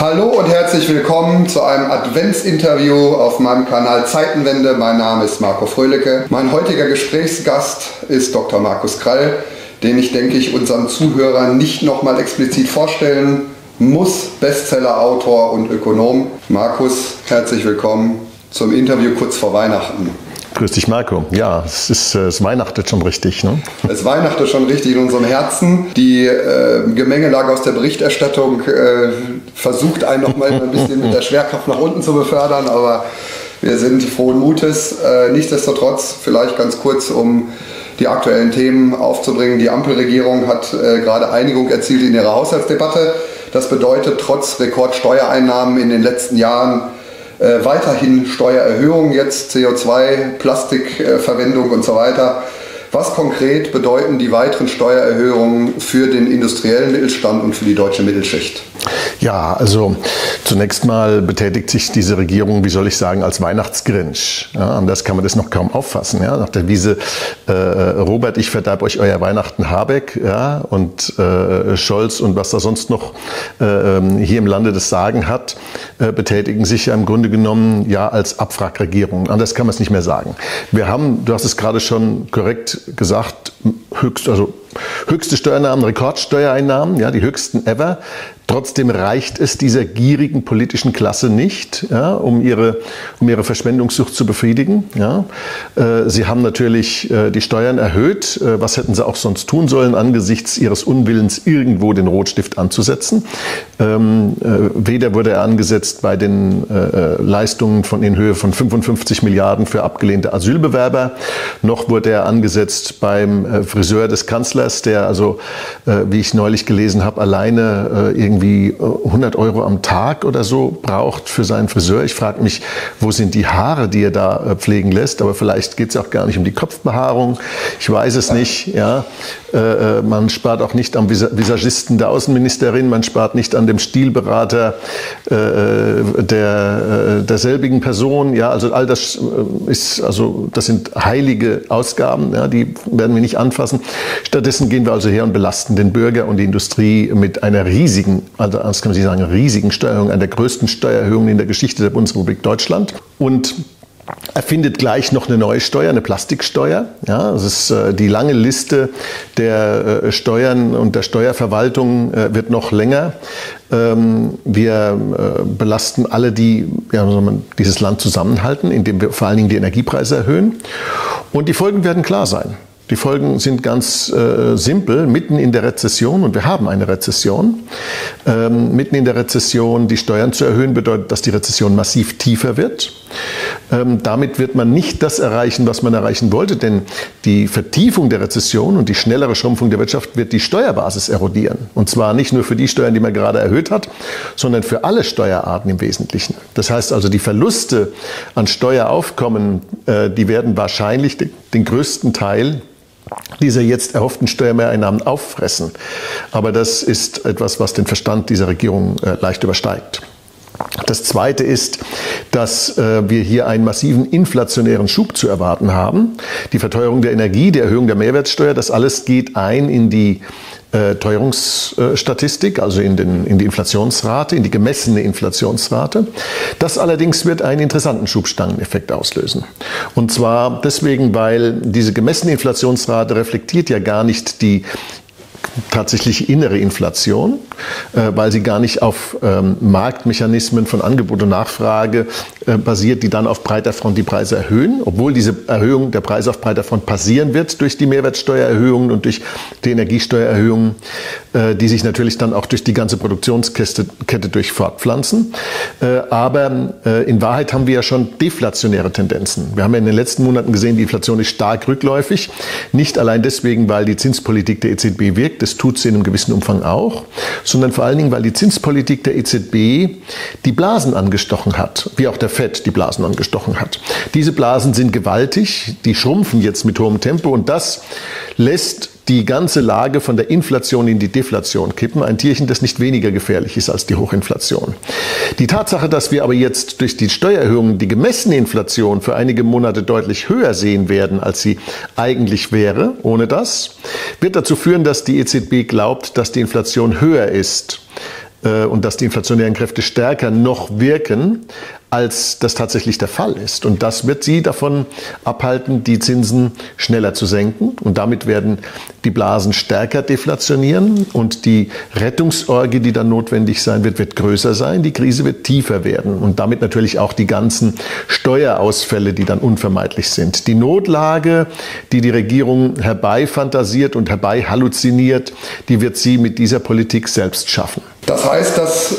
Hallo und herzlich willkommen zu einem Adventsinterview auf meinem Kanal Zeitenwende. Mein Name ist Marco Fröhlicke. Mein heutiger Gesprächsgast ist Dr. Markus Krall, den ich, denke ich, unseren Zuhörern nicht nochmal explizit vorstellen muss. Bestsellerautor und Ökonom. Markus, herzlich willkommen zum Interview kurz vor Weihnachten. Grüß dich, Marco. Ja, es ist äh, es weihnachtet schon richtig. Ne? Es weihnachtet schon richtig in unserem Herzen. Die äh, Gemengelage aus der Berichterstattung äh, versucht einen noch mal ein bisschen mit der Schwerkraft nach unten zu befördern, aber wir sind frohen Mutes. Äh, nichtsdestotrotz, vielleicht ganz kurz, um die aktuellen Themen aufzubringen. Die Ampelregierung hat äh, gerade Einigung erzielt in ihrer Haushaltsdebatte. Das bedeutet, trotz Rekordsteuereinnahmen in den letzten Jahren äh, weiterhin Steuererhöhungen, jetzt CO2, Plastikverwendung und so weiter. Was konkret bedeuten die weiteren Steuererhöhungen für den industriellen Mittelstand und für die deutsche Mittelschicht? Ja, also zunächst mal betätigt sich diese Regierung, wie soll ich sagen, als Weihnachtsgrinch. Ja, anders kann man das noch kaum auffassen. Ja, nach der Wiese äh, Robert, ich verderbe euch euer Weihnachten Habeck ja, und äh, Scholz und was da sonst noch äh, ähm, hier im Lande das Sagen hat, äh, betätigen sich ja im Grunde genommen ja als Abwrackregierung. Anders kann man es nicht mehr sagen. Wir haben, du hast es gerade schon korrekt gesagt, höchst, also höchste Steuereinnahmen, Rekordsteuereinnahmen, ja, die höchsten ever. Trotzdem reicht es dieser gierigen politischen Klasse nicht, ja, um, ihre, um ihre Verschwendungssucht zu befriedigen. Ja. Äh, sie haben natürlich äh, die Steuern erhöht. Äh, was hätten sie auch sonst tun sollen, angesichts ihres Unwillens, irgendwo den Rotstift anzusetzen? Ähm, weder wurde er angesetzt bei den Leistungen von in Höhe von 55 Milliarden für abgelehnte Asylbewerber, noch wurde er angesetzt beim Friseur des Kanzlers, der also, wie ich neulich gelesen habe, alleine irgendwie irgendwie 100 äh, Euro am Tag oder so braucht für seinen Friseur. Ich frage mich, wo sind die Haare, die er da äh, pflegen lässt? Aber vielleicht geht es auch gar nicht um die Kopfbehaarung. Ich weiß es nicht. Ja, äh, man spart auch nicht am Visagisten der Außenministerin. Man spart nicht an dem Stilberater der derselbigen Person. Ja, also all das ist also das sind heilige Ausgaben. Ja, die werden wir nicht anfassen. Stattdessen gehen wir also her und belasten den Bürger und die Industrie mit einer riesigen also das kann man sich sagen, riesigen Steuerung, einer der größten Steuererhöhungen in der Geschichte der Bundesrepublik Deutschland. Und er findet gleich noch eine neue Steuer, eine Plastiksteuer. Ja, das ist äh, die lange Liste der äh, Steuern und der Steuerverwaltung äh, wird noch länger. Ähm, wir äh, belasten alle, die ja, dieses Land zusammenhalten, indem wir vor allen Dingen die Energiepreise erhöhen. Und die Folgen werden klar sein. Die Folgen sind ganz äh, simpel. Mitten in der Rezession, und wir haben eine Rezession, ähm, mitten in der Rezession die Steuern zu erhöhen, bedeutet, dass die Rezession massiv tiefer wird. Ähm, damit wird man nicht das erreichen, was man erreichen wollte, denn die Vertiefung der Rezession und die schnellere Schrumpfung der Wirtschaft wird die Steuerbasis erodieren. Und zwar nicht nur für die Steuern, die man gerade erhöht hat, sondern für alle Steuerarten im Wesentlichen. Das heißt also, die Verluste an Steueraufkommen, äh, die werden wahrscheinlich den größten Teil dieser jetzt erhofften Steuermehreinnahmen auffressen. Aber das ist etwas, was den Verstand dieser Regierung äh, leicht übersteigt. Das Zweite ist, dass äh, wir hier einen massiven inflationären Schub zu erwarten haben. Die Verteuerung der Energie, die Erhöhung der Mehrwertsteuer, das alles geht ein in die Teuerungsstatistik, also in, den, in die Inflationsrate, in die gemessene Inflationsrate. Das allerdings wird einen interessanten Schubstangeneffekt auslösen. Und zwar deswegen, weil diese gemessene Inflationsrate reflektiert ja gar nicht die tatsächlich innere Inflation, äh, weil sie gar nicht auf ähm, Marktmechanismen von Angebot und Nachfrage äh, basiert, die dann auf breiter Front die Preise erhöhen, obwohl diese Erhöhung der Preise auf breiter Front passieren wird durch die Mehrwertsteuererhöhungen und durch die Energiesteuererhöhungen, äh, die sich natürlich dann auch durch die ganze Produktionskette Kette durch fortpflanzen. Aber in Wahrheit haben wir ja schon deflationäre Tendenzen. Wir haben ja in den letzten Monaten gesehen, die Inflation ist stark rückläufig. Nicht allein deswegen, weil die Zinspolitik der EZB wirkt, das tut sie in einem gewissen Umfang auch, sondern vor allen Dingen, weil die Zinspolitik der EZB die Blasen angestochen hat, wie auch der FED die Blasen angestochen hat. Diese Blasen sind gewaltig, die schrumpfen jetzt mit hohem Tempo und das lässt die ganze Lage von der Inflation in die Deflation kippen. Ein Tierchen, das nicht weniger gefährlich ist als die Hochinflation. Die Tatsache, dass wir aber jetzt durch die Steuererhöhungen die gemessene Inflation für einige Monate deutlich höher sehen werden, als sie eigentlich wäre, ohne das, wird dazu führen, dass die EZB glaubt, dass die Inflation höher ist und dass die inflationären Kräfte stärker noch wirken, als das tatsächlich der Fall ist. Und das wird sie davon abhalten, die Zinsen schneller zu senken. Und damit werden die Blasen stärker deflationieren und die Rettungsorgie, die dann notwendig sein wird, wird größer sein. Die Krise wird tiefer werden und damit natürlich auch die ganzen Steuerausfälle, die dann unvermeidlich sind. Die Notlage, die die Regierung herbeifantasiert und herbeihalluziniert, die wird sie mit dieser Politik selbst schaffen. Das heißt, dass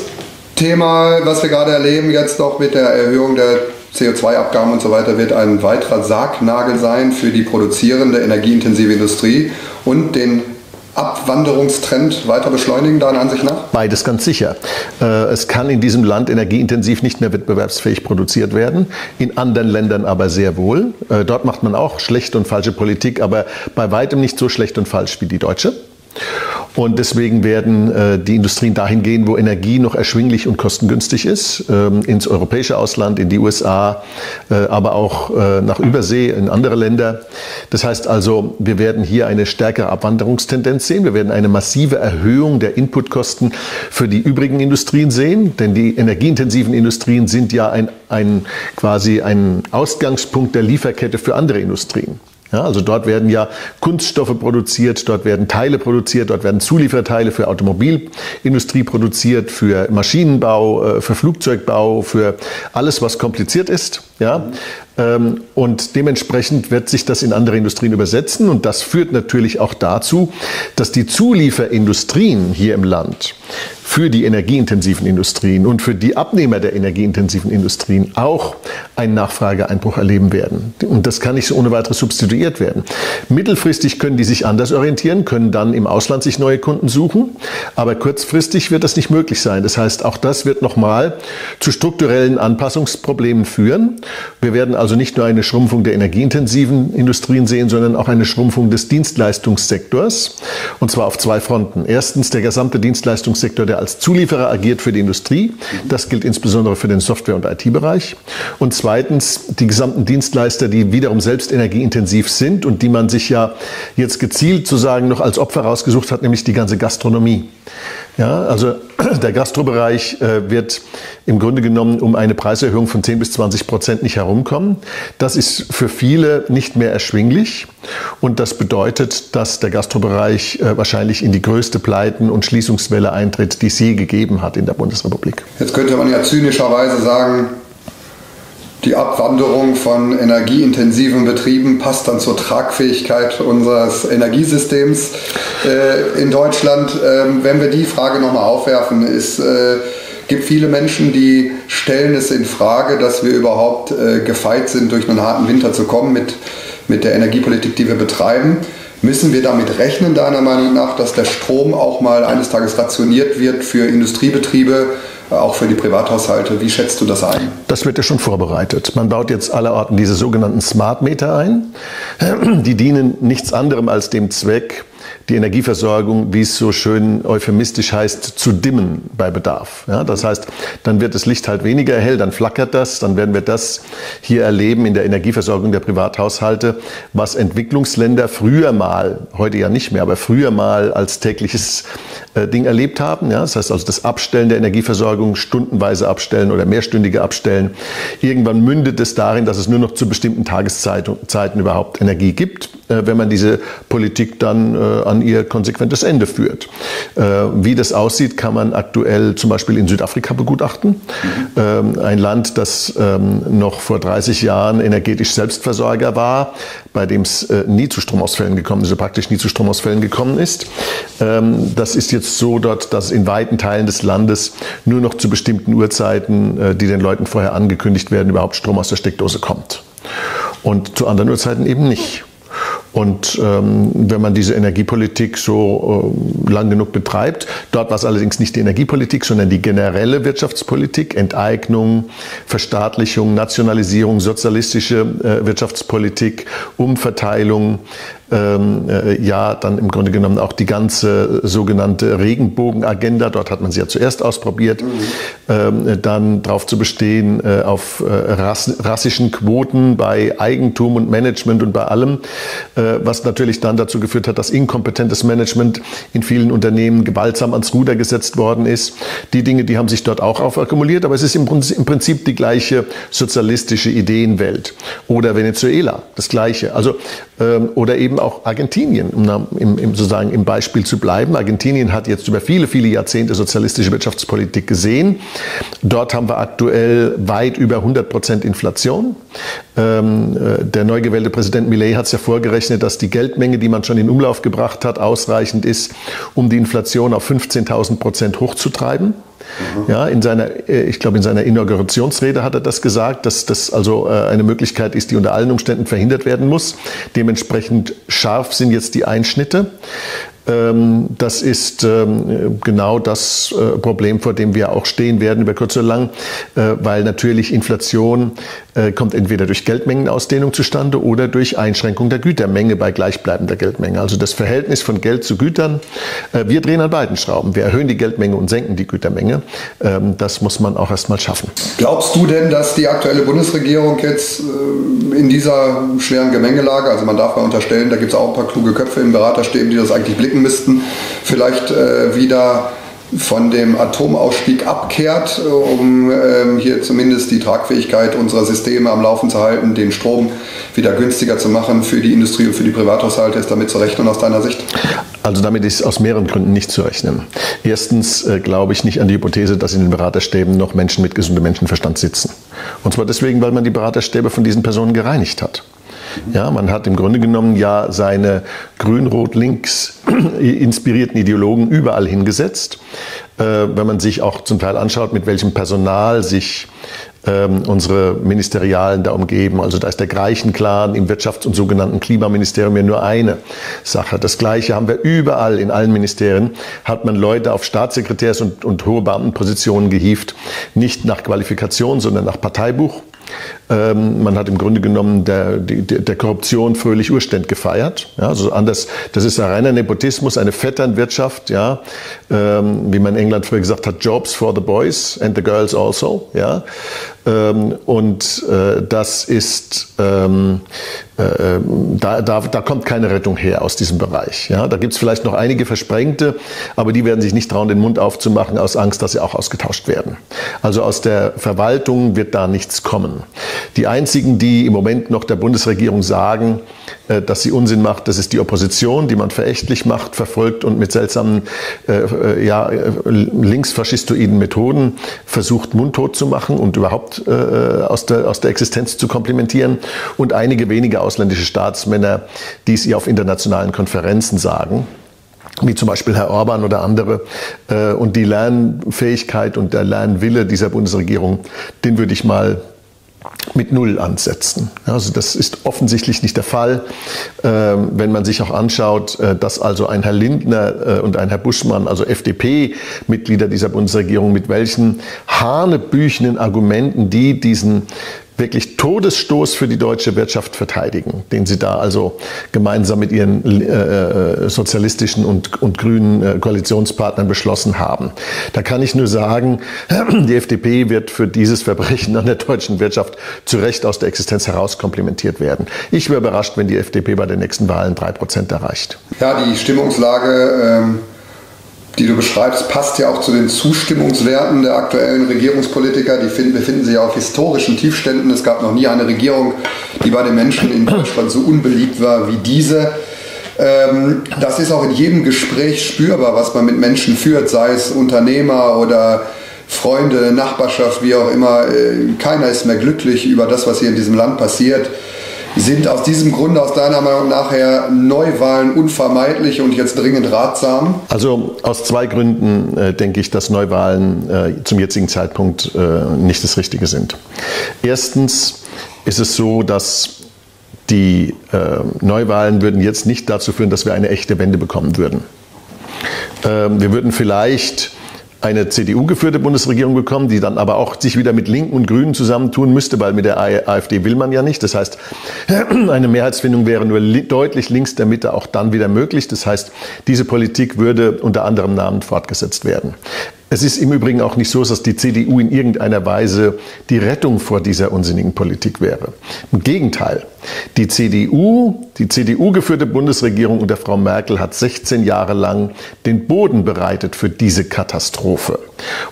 Thema, was wir gerade erleben, jetzt noch mit der Erhöhung der CO2-Abgaben und so weiter, wird ein weiterer Sargnagel sein für die produzierende, energieintensive Industrie und den Abwanderungstrend weiter beschleunigen, deiner Ansicht nach? Beides ganz sicher. Äh, es kann in diesem Land energieintensiv nicht mehr wettbewerbsfähig produziert werden, in anderen Ländern aber sehr wohl. Äh, dort macht man auch schlechte und falsche Politik, aber bei weitem nicht so schlecht und falsch wie die deutsche. Und deswegen werden äh, die Industrien dahin gehen, wo Energie noch erschwinglich und kostengünstig ist, ähm, ins europäische Ausland, in die USA, äh, aber auch äh, nach Übersee, in andere Länder. Das heißt also, wir werden hier eine stärkere Abwanderungstendenz sehen. Wir werden eine massive Erhöhung der Inputkosten für die übrigen Industrien sehen, denn die energieintensiven Industrien sind ja ein, ein quasi ein Ausgangspunkt der Lieferkette für andere Industrien. Ja, also dort werden ja Kunststoffe produziert, dort werden Teile produziert, dort werden Zulieferteile für Automobilindustrie produziert, für Maschinenbau, äh, für Flugzeugbau, für alles, was kompliziert ist. Ja, ähm, und dementsprechend wird sich das in andere Industrien übersetzen. Und das führt natürlich auch dazu, dass die Zulieferindustrien hier im Land für die energieintensiven Industrien und für die Abnehmer der energieintensiven Industrien auch einen Nachfrageeinbruch erleben werden. Und das kann nicht so ohne weiteres substituiert werden. Mittelfristig können die sich anders orientieren, können dann im Ausland sich neue Kunden suchen, aber kurzfristig wird das nicht möglich sein. Das heißt, auch das wird nochmal zu strukturellen Anpassungsproblemen führen. Wir werden also nicht nur eine Schrumpfung der energieintensiven Industrien sehen, sondern auch eine Schrumpfung des Dienstleistungssektors. Und zwar auf zwei Fronten. Erstens der gesamte Dienstleistungssektor, der als Zulieferer agiert für die Industrie. Das gilt insbesondere für den Software- und IT-Bereich. Und zweitens die gesamten Dienstleister, die wiederum selbst energieintensiv sind und die man sich ja jetzt gezielt zu sagen noch als Opfer rausgesucht hat, nämlich die ganze Gastronomie. Ja, also der Gastrobereich äh, wird im Grunde genommen um eine Preiserhöhung von 10 bis 20 Prozent nicht herumkommen. Das ist für viele nicht mehr erschwinglich und das bedeutet, dass der Gastrobereich äh, wahrscheinlich in die größte Pleiten- und Schließungswelle eintritt, die es je gegeben hat in der Bundesrepublik. Jetzt könnte man ja zynischerweise sagen, die Abwanderung von energieintensiven Betrieben passt dann zur Tragfähigkeit unseres Energiesystems äh, in Deutschland. Ähm, wenn wir die Frage nochmal aufwerfen, es äh, gibt viele Menschen, die stellen es in Frage, dass wir überhaupt äh, gefeit sind, durch einen harten Winter zu kommen mit, mit der Energiepolitik, die wir betreiben. Müssen wir damit rechnen, deiner Meinung nach, dass der Strom auch mal eines Tages rationiert wird für Industriebetriebe? Auch für die Privathaushalte. Wie schätzt du das ein? Das wird ja schon vorbereitet. Man baut jetzt allerorten diese sogenannten Smart Meter ein. Die dienen nichts anderem als dem Zweck, die Energieversorgung, wie es so schön euphemistisch heißt, zu dimmen bei Bedarf. Ja, das heißt, dann wird das Licht halt weniger hell, dann flackert das, dann werden wir das hier erleben in der Energieversorgung der Privathaushalte, was Entwicklungsländer früher mal, heute ja nicht mehr, aber früher mal als tägliches äh, Ding erlebt haben. Ja, das heißt also das Abstellen der Energieversorgung, stundenweise abstellen oder mehrstündige abstellen. Irgendwann mündet es darin, dass es nur noch zu bestimmten Tageszeiten überhaupt Energie gibt, wenn man diese Politik dann äh, an ihr konsequentes Ende führt. Äh, wie das aussieht, kann man aktuell zum Beispiel in Südafrika begutachten. Mhm. ein Land, das ähm, noch vor 30 Jahren energetisch Selbstversorger war, bei dem es äh, nie zu Stromausfällen gekommen ist, also praktisch nie zu Stromausfällen gekommen ist. Ähm, das ist jetzt so dort, dass in weiten Teilen des Landes nur noch zu bestimmten Uhrzeiten, äh, die den Leuten vorher angekündigt werden, überhaupt Strom aus der Steckdose kommt. Und zu anderen Uhrzeiten eben nicht. Und ähm, wenn man diese Energiepolitik so äh, lang genug betreibt, dort war es allerdings nicht die Energiepolitik, sondern die generelle Wirtschaftspolitik, Enteignung, Verstaatlichung, Nationalisierung, sozialistische äh, Wirtschaftspolitik, Umverteilung, ähm, äh, ja dann im Grunde genommen auch die ganze sogenannte Regenbogenagenda, dort hat man sie ja zuerst ausprobiert, mhm. ähm, dann darauf zu bestehen, äh, auf äh, rass, rassischen Quoten bei Eigentum und Management und bei allem, äh, was natürlich dann dazu geführt hat, dass inkompetentes Management in vielen Unternehmen gewaltsam ans Ruder gesetzt worden ist. Die Dinge, die haben sich dort auch aufakkumuliert, aber es ist im Prinzip die gleiche sozialistische Ideenwelt. Oder Venezuela, das gleiche. Also, ähm, oder eben auch Argentinien, um im, im, sozusagen im Beispiel zu bleiben. Argentinien hat jetzt über viele, viele Jahrzehnte sozialistische Wirtschaftspolitik gesehen. Dort haben wir aktuell weit über 100 Prozent Inflation. Ähm, äh, der neu gewählte Präsident Millet hat es ja vorgerechnet, dass die Geldmenge, die man schon in Umlauf gebracht hat, ausreichend ist, um die Inflation auf 15.000 Prozent hochzutreiben. Ja, in seiner, äh, ich glaube, in seiner Inaugurationsrede hat er das gesagt, dass das also äh, eine Möglichkeit ist, die unter allen Umständen verhindert werden muss. Dementsprechend scharf sind jetzt die Einschnitte. Ähm, das ist ähm, genau das äh, Problem, vor dem wir auch stehen werden über kurz oder lang, äh, weil natürlich Inflation äh, kommt entweder durch Geldmengenausdehnung zustande oder durch Einschränkung der Gütermenge bei gleichbleibender Geldmenge. Also das Verhältnis von Geld zu Gütern. Wir drehen an beiden Schrauben. Wir erhöhen die Geldmenge und senken die Gütermenge. Ähm, das muss man auch erstmal schaffen. Glaubst du denn, dass die aktuelle Bundesregierung jetzt in dieser schweren Gemengelage, also man darf mal unterstellen, da gibt es auch ein paar kluge Köpfe im Beraterstäben, die das eigentlich blicken müssten, vielleicht äh, wieder von dem Atomausstieg abkehrt, um ähm, hier zumindest die Tragfähigkeit unserer Systeme am Laufen zu halten, den Strom wieder günstiger zu machen für die Industrie und für die Privathaushalte. Ist damit zu rechnen aus deiner Sicht? Also damit ist aus mehreren Gründen nicht zu rechnen. Erstens äh, glaube ich nicht an die Hypothese, dass in den Beraterstäben noch Menschen mit gesundem Menschenverstand sitzen. Und zwar deswegen, weil man die Beraterstäbe von diesen Personen gereinigt hat. Ja, man hat im Grunde genommen ja seine grün-rot-links inspirierten Ideologen überall hingesetzt. Äh, wenn man sich auch zum Teil anschaut, mit welchem Personal sich ähm, unsere Ministerialen da umgeben. Also da ist der Greichen-Clan im Wirtschafts- und sogenannten Klimaministerium ja nur eine Sache. Das Gleiche haben wir überall in allen Ministerien, hat man Leute auf Staatssekretärs- und, und hohe Beamtenpositionen gehieft, nicht nach Qualifikation, sondern nach Parteibuch. Ähm, man hat im Grunde genommen der, der, der Korruption fröhlich Urständ gefeiert. Ja, also anders, das ist ein reiner Nepotismus, eine Vetternwirtschaft, ja, ähm, wie man in England früher gesagt hat, Jobs for the boys and the girls also. Ja. Ähm, und äh, das ist, ähm, äh, da, da, da kommt keine Rettung her aus diesem Bereich. Ja. Da gibt es vielleicht noch einige Versprengte, aber die werden sich nicht trauen, den Mund aufzumachen aus Angst, dass sie auch ausgetauscht werden. Also aus der Verwaltung wird da nichts kommen. Die einzigen, die im Moment noch der Bundesregierung sagen, äh, dass sie Unsinn macht, das ist die Opposition, die man verächtlich macht, verfolgt und mit seltsamen äh, äh ja, äh, linksfaschistoiden Methoden versucht, mundtot zu machen und überhaupt äh, aus, der, aus der Existenz zu komplimentieren. Und einige wenige ausländische Staatsmänner, die es ihr auf internationalen Konferenzen sagen wie zum Beispiel Herr Orban oder andere. Und die Lernfähigkeit und der Lernwille dieser Bundesregierung, den würde ich mal mit Null ansetzen. Also das ist offensichtlich nicht der Fall, ähm, wenn man sich auch anschaut, äh, dass also ein Herr Lindner äh, und ein Herr Buschmann, also FDP-Mitglieder dieser Bundesregierung, mit welchen hanebüchenden Argumenten die diesen wirklich Todesstoß für die deutsche Wirtschaft verteidigen, den sie da also gemeinsam mit ihren äh, äh, sozialistischen und, und grünen äh, Koalitionspartnern beschlossen haben. Da kann ich nur sagen, die FDP wird für dieses Verbrechen an der deutschen Wirtschaft zu Recht aus der Existenz heraus komplimentiert werden. Ich wäre überrascht, wenn die FDP bei den nächsten Wahlen drei Prozent erreicht. Ja, die Stimmungslage ähm die du beschreibst, passt ja auch zu den Zustimmungswerten der aktuellen Regierungspolitiker. Die finden, befinden sich ja auf historischen Tiefständen. Es gab noch nie eine Regierung, die bei den Menschen in Deutschland so unbeliebt war wie diese. Ähm, das ist auch in jedem Gespräch spürbar, was man mit Menschen führt, sei es Unternehmer oder Freunde, Nachbarschaft, wie auch immer. Äh, keiner ist mehr glücklich über das, was hier in diesem Land passiert. Sind aus diesem Grunde aus deiner Meinung nach her Neuwahlen unvermeidlich und jetzt dringend ratsam? Also aus zwei Gründen äh, denke ich, dass Neuwahlen äh, zum jetzigen Zeitpunkt äh, nicht das Richtige sind. Erstens ist es so, dass die äh, Neuwahlen würden jetzt nicht dazu führen, dass wir eine echte Wende bekommen würden. Ähm, wir würden vielleicht eine CDU-geführte Bundesregierung bekommen, die dann aber auch sich wieder mit Linken und Grünen zusammentun müsste, weil mit der AfD will man ja nicht. Das heißt, eine Mehrheitsfindung wäre nur deutlich links der Mitte auch dann wieder möglich. Das heißt, diese Politik würde unter anderem Namen fortgesetzt werden. Es ist im Übrigen auch nicht so, dass die CDU in irgendeiner Weise die Rettung vor dieser unsinnigen Politik wäre. Im Gegenteil. Die CDU, die CDU-geführte Bundesregierung unter Frau Merkel hat 16 Jahre lang den Boden bereitet für diese Katastrophe.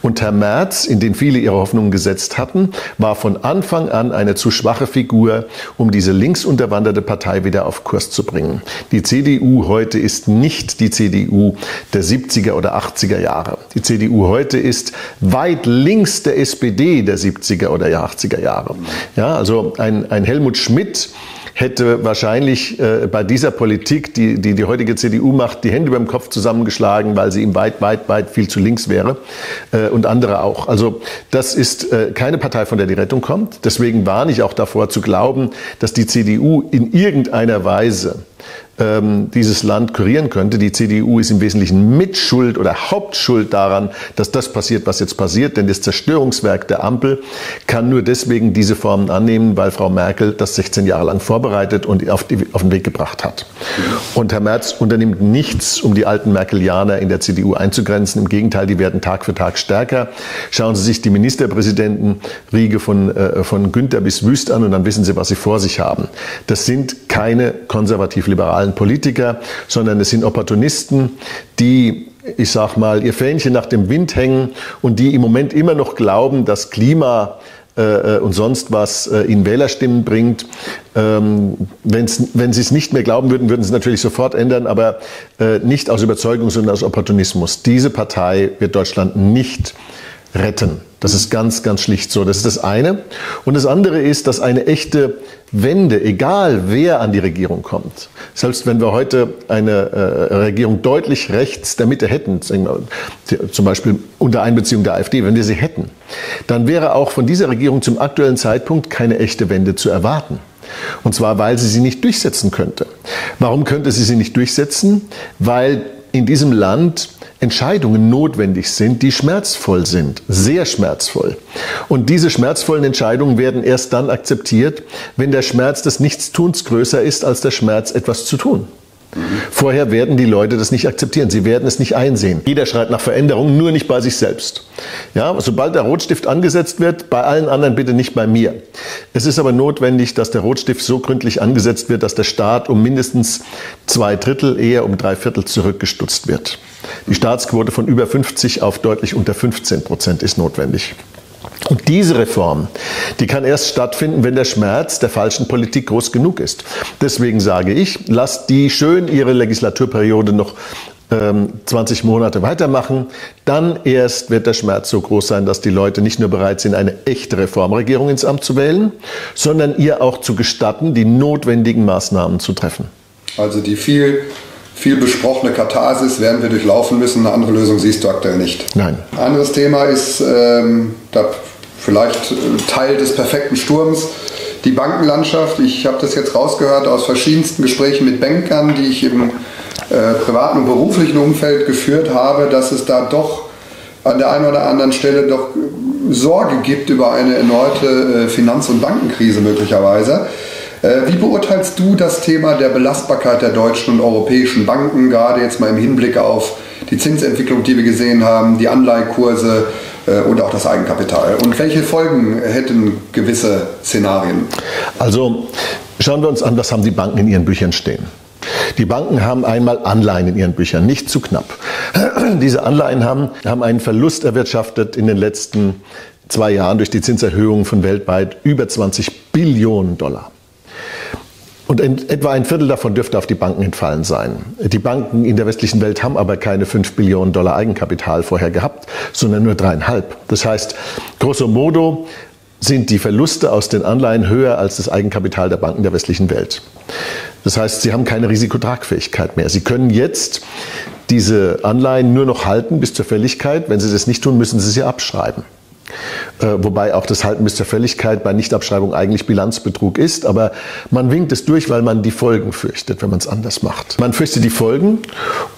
Und Herr Merz, in den viele ihre Hoffnungen gesetzt hatten, war von Anfang an eine zu schwache Figur, um diese links unterwanderte Partei wieder auf Kurs zu bringen. Die CDU heute ist nicht die CDU der 70er oder 80er Jahre. Die CDU heute ist weit links der SPD der 70er oder 80er Jahre. Ja, also ein, ein Helmut Schmidt, hätte wahrscheinlich äh, bei dieser Politik, die, die die heutige CDU macht, die Hände über dem Kopf zusammengeschlagen, weil sie ihm weit, weit, weit viel zu links wäre äh, und andere auch. Also das ist äh, keine Partei, von der die Rettung kommt. Deswegen warne ich auch davor zu glauben, dass die CDU in irgendeiner Weise ähm, dieses Land kurieren könnte. Die CDU ist im Wesentlichen Mitschuld oder Hauptschuld daran, dass das passiert, was jetzt passiert. Denn das Zerstörungswerk der Ampel kann nur deswegen diese Formen annehmen, weil Frau Merkel das 16 Jahre lang vorbereitet und auf, die, auf den Weg gebracht hat. Und Herr Merz unternimmt nichts, um die alten Merkelianer in der CDU einzugrenzen. Im Gegenteil, die werden Tag für Tag stärker. Schauen Sie sich die Ministerpräsidentenriege von, äh, von Günther bis Wüst an und dann wissen Sie, was Sie vor sich haben. Das sind keine konservativ-liberalen liberalen Politiker, sondern es sind Opportunisten, die ich sag mal, ihr Fähnchen nach dem Wind hängen und die im Moment immer noch glauben, dass Klima äh, äh und sonst was äh, ihnen Wählerstimmen bringt. Ähm, wenn sie es nicht mehr glauben würden, würden sie es natürlich sofort ändern, aber äh, nicht aus Überzeugung, sondern aus Opportunismus. Diese Partei wird Deutschland nicht retten. Das ist ganz, ganz schlicht so. Das ist das eine. Und das andere ist, dass eine echte Wende, egal wer an die Regierung kommt, selbst wenn wir heute eine äh, Regierung deutlich rechts der Mitte hätten, zum Beispiel unter Einbeziehung der AfD, wenn wir sie hätten, dann wäre auch von dieser Regierung zum aktuellen Zeitpunkt keine echte Wende zu erwarten. Und zwar, weil sie sie nicht durchsetzen könnte. Warum könnte sie sie nicht durchsetzen? Weil in diesem Land Entscheidungen notwendig sind, die schmerzvoll sind, sehr schmerzvoll. Und diese schmerzvollen Entscheidungen werden erst dann akzeptiert, wenn der Schmerz des Nichtstuns größer ist als der Schmerz, etwas zu tun. Vorher werden die Leute das nicht akzeptieren. Sie werden es nicht einsehen. Jeder schreit nach Veränderung, nur nicht bei sich selbst. Ja, sobald der Rotstift angesetzt wird, bei allen anderen bitte nicht bei mir. Es ist aber notwendig, dass der Rotstift so gründlich angesetzt wird, dass der Staat um mindestens zwei Drittel, eher um drei Viertel zurückgestutzt wird. Die Staatsquote von über 50 auf deutlich unter 15 Prozent ist notwendig. Und diese Reform, die kann erst stattfinden, wenn der Schmerz der falschen Politik groß genug ist. Deswegen sage ich, lasst die schön ihre Legislaturperiode noch 20 ähm, Monate weitermachen, dann erst wird der Schmerz so groß sein, dass die Leute nicht nur bereit sind, eine echte Reformregierung ins Amt zu wählen, sondern ihr auch zu gestatten, die notwendigen Maßnahmen zu treffen. Also die viel viel besprochene Katharsis werden wir durchlaufen müssen. Eine andere Lösung siehst du aktuell nicht. Nein. Anderes Thema ist ähm, da vielleicht Teil des perfekten Sturms. Die Bankenlandschaft. Ich habe das jetzt rausgehört aus verschiedensten Gesprächen mit Bankern, die ich im äh, privaten und beruflichen Umfeld geführt habe, dass es da doch an der einen oder anderen Stelle doch Sorge gibt über eine erneute äh, Finanz- und Bankenkrise möglicherweise. Äh, wie beurteilst du das Thema der Belastbarkeit der deutschen und europäischen Banken, gerade jetzt mal im Hinblick auf die Zinsentwicklung, die wir gesehen haben, die Anleihekurse äh, und auch das Eigenkapital? Und welche Folgen hätten gewisse Szenarien? Also schauen wir uns an, was haben die Banken in ihren Büchern stehen. Die Banken haben einmal Anleihen in ihren Büchern, nicht zu knapp. Diese Anleihen haben, haben einen Verlust erwirtschaftet in den letzten zwei Jahren durch die Zinserhöhungen von weltweit über 20 Billionen Dollar. Und etwa ein Viertel davon dürfte auf die Banken entfallen sein. Die Banken in der westlichen Welt haben aber keine 5 Billionen Dollar Eigenkapital vorher gehabt, sondern nur dreieinhalb. Das heißt, grosso modo sind die Verluste aus den Anleihen höher als das Eigenkapital der Banken der westlichen Welt. Das heißt, sie haben keine Risikotragfähigkeit mehr. Sie können jetzt diese Anleihen nur noch halten bis zur Fälligkeit. Wenn sie das nicht tun, müssen sie sie abschreiben. Äh, wobei auch das Halten bis zur Fälligkeit bei Nichtabschreibung eigentlich Bilanzbetrug ist. Aber man winkt es durch, weil man die Folgen fürchtet, wenn man es anders macht. Man fürchtet die Folgen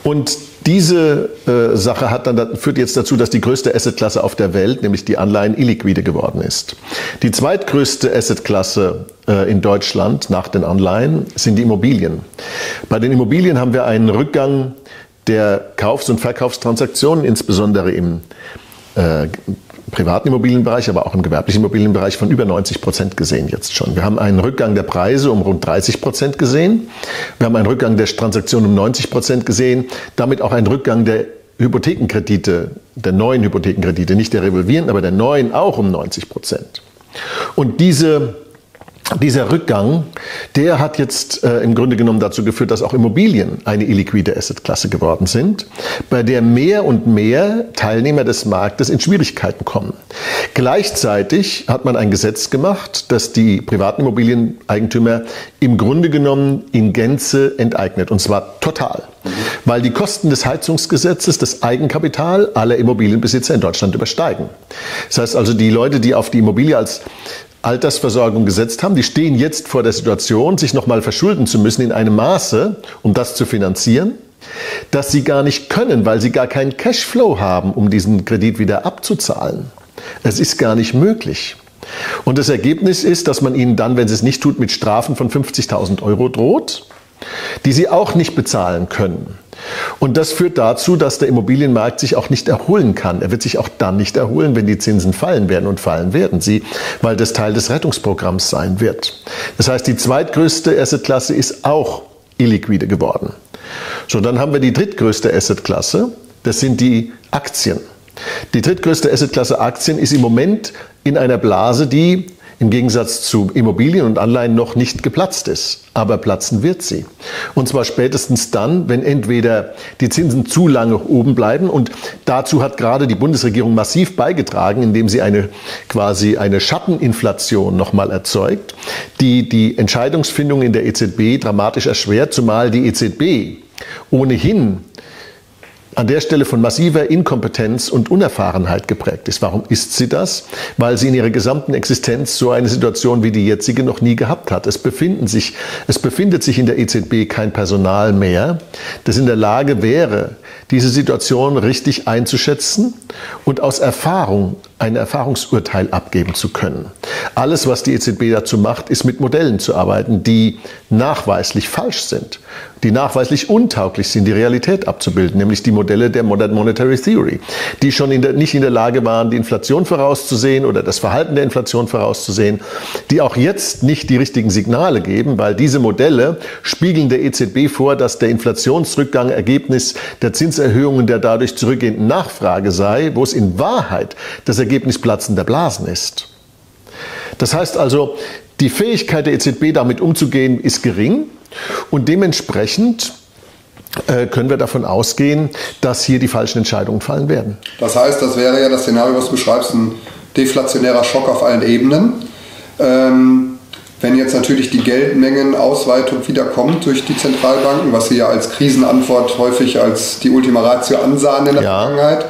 und diese äh, Sache hat dann, führt jetzt dazu, dass die größte Assetklasse auf der Welt, nämlich die Anleihen, illiquide geworden ist. Die zweitgrößte Assetklasse äh, in Deutschland nach den Anleihen sind die Immobilien. Bei den Immobilien haben wir einen Rückgang der Kaufs- und Verkaufstransaktionen, insbesondere im äh, privaten Immobilienbereich, aber auch im gewerblichen Immobilienbereich von über 90 Prozent gesehen jetzt schon. Wir haben einen Rückgang der Preise um rund 30 Prozent gesehen. Wir haben einen Rückgang der Transaktionen um 90 Prozent gesehen. Damit auch einen Rückgang der Hypothekenkredite, der neuen Hypothekenkredite, nicht der revolvierenden, aber der neuen auch um 90 Prozent. Und diese dieser Rückgang, der hat jetzt äh, im Grunde genommen dazu geführt, dass auch Immobilien eine illiquide Assetklasse geworden sind, bei der mehr und mehr Teilnehmer des Marktes in Schwierigkeiten kommen. Gleichzeitig hat man ein Gesetz gemacht, das die privaten Immobilieneigentümer im Grunde genommen in Gänze enteignet, und zwar total. Weil die Kosten des Heizungsgesetzes das Eigenkapital aller Immobilienbesitzer in Deutschland übersteigen. Das heißt also, die Leute, die auf die Immobilie als Altersversorgung gesetzt haben, die stehen jetzt vor der Situation, sich nochmal verschulden zu müssen in einem Maße, um das zu finanzieren, dass sie gar nicht können, weil sie gar keinen Cashflow haben, um diesen Kredit wieder abzuzahlen. Es ist gar nicht möglich. Und das Ergebnis ist, dass man ihnen dann, wenn sie es nicht tut, mit Strafen von 50.000 Euro droht, die sie auch nicht bezahlen können. Und das führt dazu, dass der Immobilienmarkt sich auch nicht erholen kann. Er wird sich auch dann nicht erholen, wenn die Zinsen fallen werden und fallen werden sie, weil das Teil des Rettungsprogramms sein wird. Das heißt, die zweitgrößte Assetklasse ist auch illiquide geworden. So, dann haben wir die drittgrößte Assetklasse. Das sind die Aktien. Die drittgrößte Assetklasse Aktien ist im Moment in einer Blase, die im Gegensatz zu Immobilien und Anleihen noch nicht geplatzt ist. Aber platzen wird sie. Und zwar spätestens dann, wenn entweder die Zinsen zu lange oben bleiben und dazu hat gerade die Bundesregierung massiv beigetragen, indem sie eine quasi eine Schatteninflation nochmal erzeugt, die die Entscheidungsfindung in der EZB dramatisch erschwert, zumal die EZB ohnehin an der Stelle von massiver Inkompetenz und Unerfahrenheit geprägt ist. Warum ist sie das? Weil sie in ihrer gesamten Existenz so eine Situation wie die jetzige noch nie gehabt hat. Es, befinden sich, es befindet sich in der EZB kein Personal mehr, das in der Lage wäre, diese Situation richtig einzuschätzen und aus Erfahrung ein Erfahrungsurteil abgeben zu können. Alles, was die EZB dazu macht, ist mit Modellen zu arbeiten, die nachweislich falsch sind, die nachweislich untauglich sind, die Realität abzubilden, nämlich die Modelle der Modern Monetary Theory, die schon in der, nicht in der Lage waren, die Inflation vorauszusehen oder das Verhalten der Inflation vorauszusehen, die auch jetzt nicht die richtigen Signale geben, weil diese Modelle spiegeln der EZB vor, dass der Inflationsrückgang Ergebnis der Zinserhöhungen der dadurch zurückgehenden Nachfrage sei, wo es in Wahrheit das Ergebnis Ergebnis platzender Blasen ist. Das heißt also, die Fähigkeit der EZB damit umzugehen ist gering und dementsprechend äh, können wir davon ausgehen, dass hier die falschen Entscheidungen fallen werden. Das heißt, das wäre ja das Szenario, was du beschreibst, ein deflationärer Schock auf allen Ebenen. Ähm, wenn jetzt natürlich die Geldmengenausweitung wieder kommt durch die Zentralbanken, was sie ja als Krisenantwort häufig als die Ultima Ratio ansahen in der ja. Vergangenheit,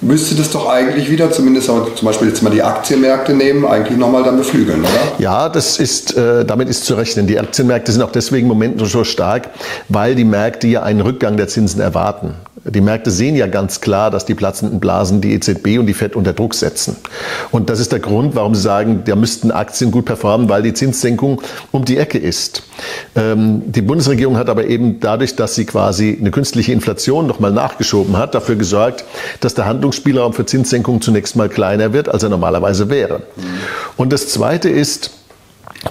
müsste das doch eigentlich wieder, zumindest zum Beispiel jetzt mal die Aktienmärkte nehmen, eigentlich nochmal dann beflügeln, oder? Ja, das ist, äh, damit ist zu rechnen. Die Aktienmärkte sind auch deswegen im Moment so stark, weil die Märkte ja einen Rückgang der Zinsen erwarten. Die Märkte sehen ja ganz klar, dass die platzenden Blasen die EZB und die FED unter Druck setzen. Und das ist der Grund, warum sie sagen, da müssten Aktien gut performen, weil die Zinssenkung um die Ecke ist. Ähm, die Bundesregierung hat aber eben dadurch, dass sie quasi eine künstliche Inflation nochmal nachgeschoben hat, dafür gesorgt, dass der Handlungsspielraum für Zinssenkungen zunächst mal kleiner wird, als er normalerweise wäre. Und das Zweite ist,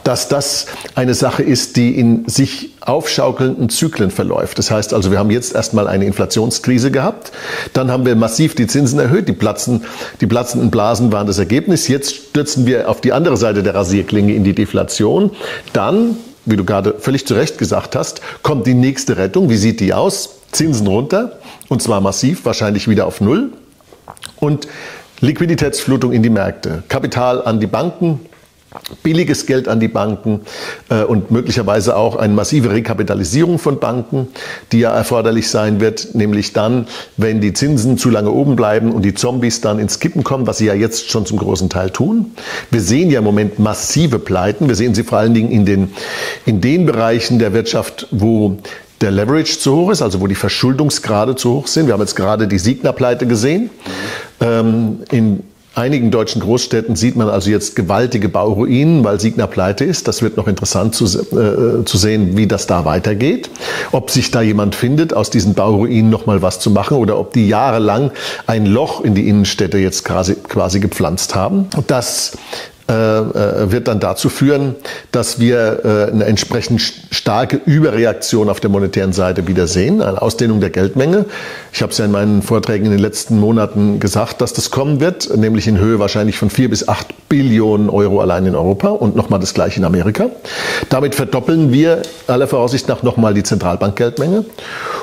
dass das eine Sache ist, die in sich aufschaukelnden Zyklen verläuft. Das heißt also, wir haben jetzt erstmal eine Inflationskrise gehabt, dann haben wir massiv die Zinsen erhöht, die, platzen, die platzenden Blasen waren das Ergebnis, jetzt stürzen wir auf die andere Seite der Rasierklinge in die Deflation, dann wie du gerade völlig zu Recht gesagt hast, kommt die nächste Rettung. Wie sieht die aus? Zinsen runter, und zwar massiv, wahrscheinlich wieder auf Null. Und Liquiditätsflutung in die Märkte, Kapital an die Banken, billiges Geld an die Banken äh, und möglicherweise auch eine massive Rekapitalisierung von Banken, die ja erforderlich sein wird, nämlich dann, wenn die Zinsen zu lange oben bleiben und die Zombies dann ins Kippen kommen, was sie ja jetzt schon zum großen Teil tun. Wir sehen ja im Moment massive Pleiten. Wir sehen sie vor allen Dingen in den, in den Bereichen der Wirtschaft, wo der Leverage zu hoch ist, also wo die Verschuldungsgrade zu hoch sind. Wir haben jetzt gerade die Signa-Pleite gesehen. Ähm, in einigen deutschen Großstädten sieht man also jetzt gewaltige Bauruinen, weil Signa pleite ist. Das wird noch interessant zu, äh, zu sehen, wie das da weitergeht. Ob sich da jemand findet, aus diesen Bauruinen noch mal was zu machen oder ob die jahrelang ein Loch in die Innenstädte jetzt quasi, quasi gepflanzt haben. Das wird dann dazu führen, dass wir äh, eine entsprechend starke Überreaktion auf der monetären Seite wieder sehen, eine Ausdehnung der Geldmenge. Ich habe es ja in meinen Vorträgen in den letzten Monaten gesagt, dass das kommen wird, nämlich in Höhe wahrscheinlich von vier bis acht Billionen Euro allein in Europa und nochmal das gleiche in Amerika. Damit verdoppeln wir aller Voraussicht nach nochmal die Zentralbankgeldmenge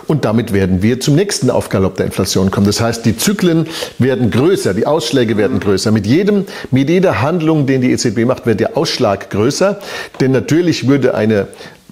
und damit werden wir zum nächsten Aufgalopp der Inflation kommen. Das heißt, die Zyklen werden größer, die Ausschläge werden größer. Mit jedem, mit jeder Handlung, den die EZB macht, wird der Ausschlag größer. Denn natürlich würde eine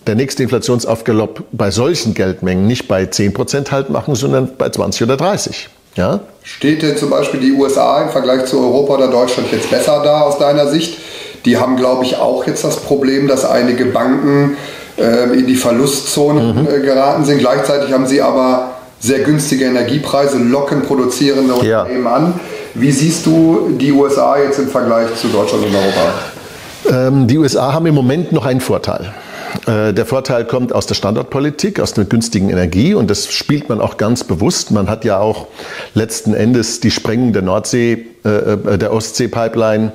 der nächste Inflationsaufgalopp bei solchen Geldmengen nicht bei 10 Prozent halt machen, sondern bei 20 oder 30. Ja? Steht denn zum Beispiel die USA im Vergleich zu Europa oder Deutschland jetzt besser da aus deiner Sicht? Die haben, glaube ich, auch jetzt das Problem, dass einige Banken äh, in die Verlustzone mhm. äh, geraten sind. Gleichzeitig haben sie aber sehr günstige Energiepreise, locken produzierende Unternehmen ja. an. Wie siehst du die USA jetzt im Vergleich zu Deutschland und Europa? Ähm, die USA haben im Moment noch einen Vorteil. Äh, der Vorteil kommt aus der Standortpolitik, aus der günstigen Energie und das spielt man auch ganz bewusst. Man hat ja auch letzten Endes die Sprengung der Nordsee, äh, äh der Ostsee-Pipeline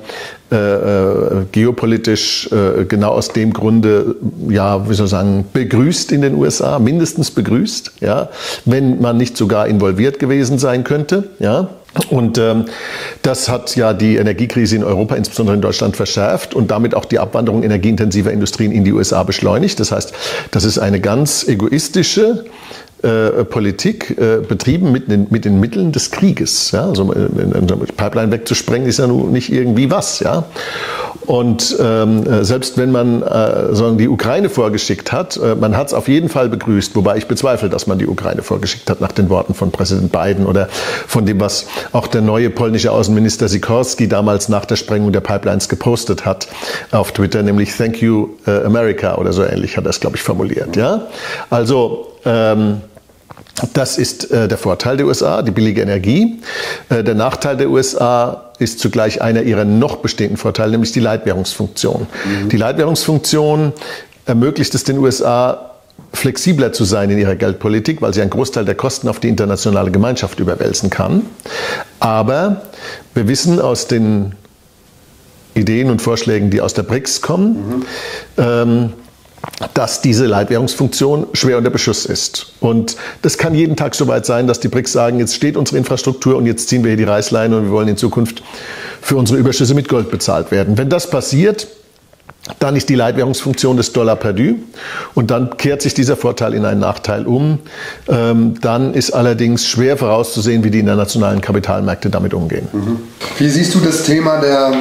äh, äh, geopolitisch äh, genau aus dem Grunde, ja, wie soll ich sagen, begrüßt in den USA, mindestens begrüßt, ja, wenn man nicht sogar involviert gewesen sein könnte, ja. Und ähm, das hat ja die Energiekrise in Europa, insbesondere in Deutschland, verschärft und damit auch die Abwanderung energieintensiver Industrien in die USA beschleunigt. Das heißt, das ist eine ganz egoistische äh, Politik äh, betrieben mit den, mit den Mitteln des Krieges. Ja? Also äh, eine Pipeline wegzusprengen ist ja nun nicht irgendwie was. Ja? Und ähm, äh, selbst wenn man äh, sagen, die Ukraine vorgeschickt hat, äh, man hat es auf jeden Fall begrüßt, wobei ich bezweifle, dass man die Ukraine vorgeschickt hat nach den Worten von Präsident Biden oder von dem, was auch der neue polnische Außenminister Sikorski damals nach der Sprengung der Pipelines gepostet hat auf Twitter, nämlich Thank you America oder so ähnlich hat er es, glaube ich, formuliert. Ja? Also ähm, das ist äh, der Vorteil der USA, die billige Energie. Äh, der Nachteil der USA ist zugleich einer ihrer noch bestehenden Vorteile, nämlich die Leitwährungsfunktion. Mhm. Die Leitwährungsfunktion ermöglicht es den USA, flexibler zu sein in ihrer Geldpolitik, weil sie einen Großteil der Kosten auf die internationale Gemeinschaft überwälzen kann. Aber wir wissen aus den Ideen und Vorschlägen, die aus der BRICS kommen, mhm. ähm, dass diese Leitwährungsfunktion schwer unter Beschuss ist. Und das kann jeden Tag so weit sein, dass die BRICS sagen, jetzt steht unsere Infrastruktur und jetzt ziehen wir hier die Reißleine und wir wollen in Zukunft für unsere Überschüsse mit Gold bezahlt werden. Wenn das passiert, dann ist die Leitwährungsfunktion des Dollar perdu und dann kehrt sich dieser Vorteil in einen Nachteil um. Ähm, dann ist allerdings schwer vorauszusehen, wie die internationalen Kapitalmärkte damit umgehen. Mhm. Wie siehst du das Thema der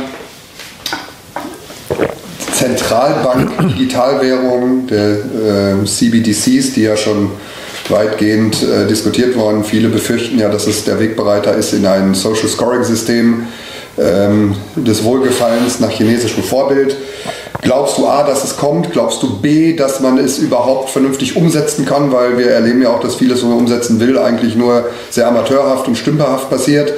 Zentralbank Digitalwährung der äh, CBDCs, die ja schon weitgehend äh, diskutiert worden. Viele befürchten ja, dass es der Wegbereiter ist in ein Social Scoring System ähm, des Wohlgefallens nach chinesischem Vorbild. Glaubst du A, dass es kommt? Glaubst du B, dass man es überhaupt vernünftig umsetzen kann? Weil wir erleben ja auch, dass vieles, was man umsetzen will, eigentlich nur sehr amateurhaft und stümperhaft passiert.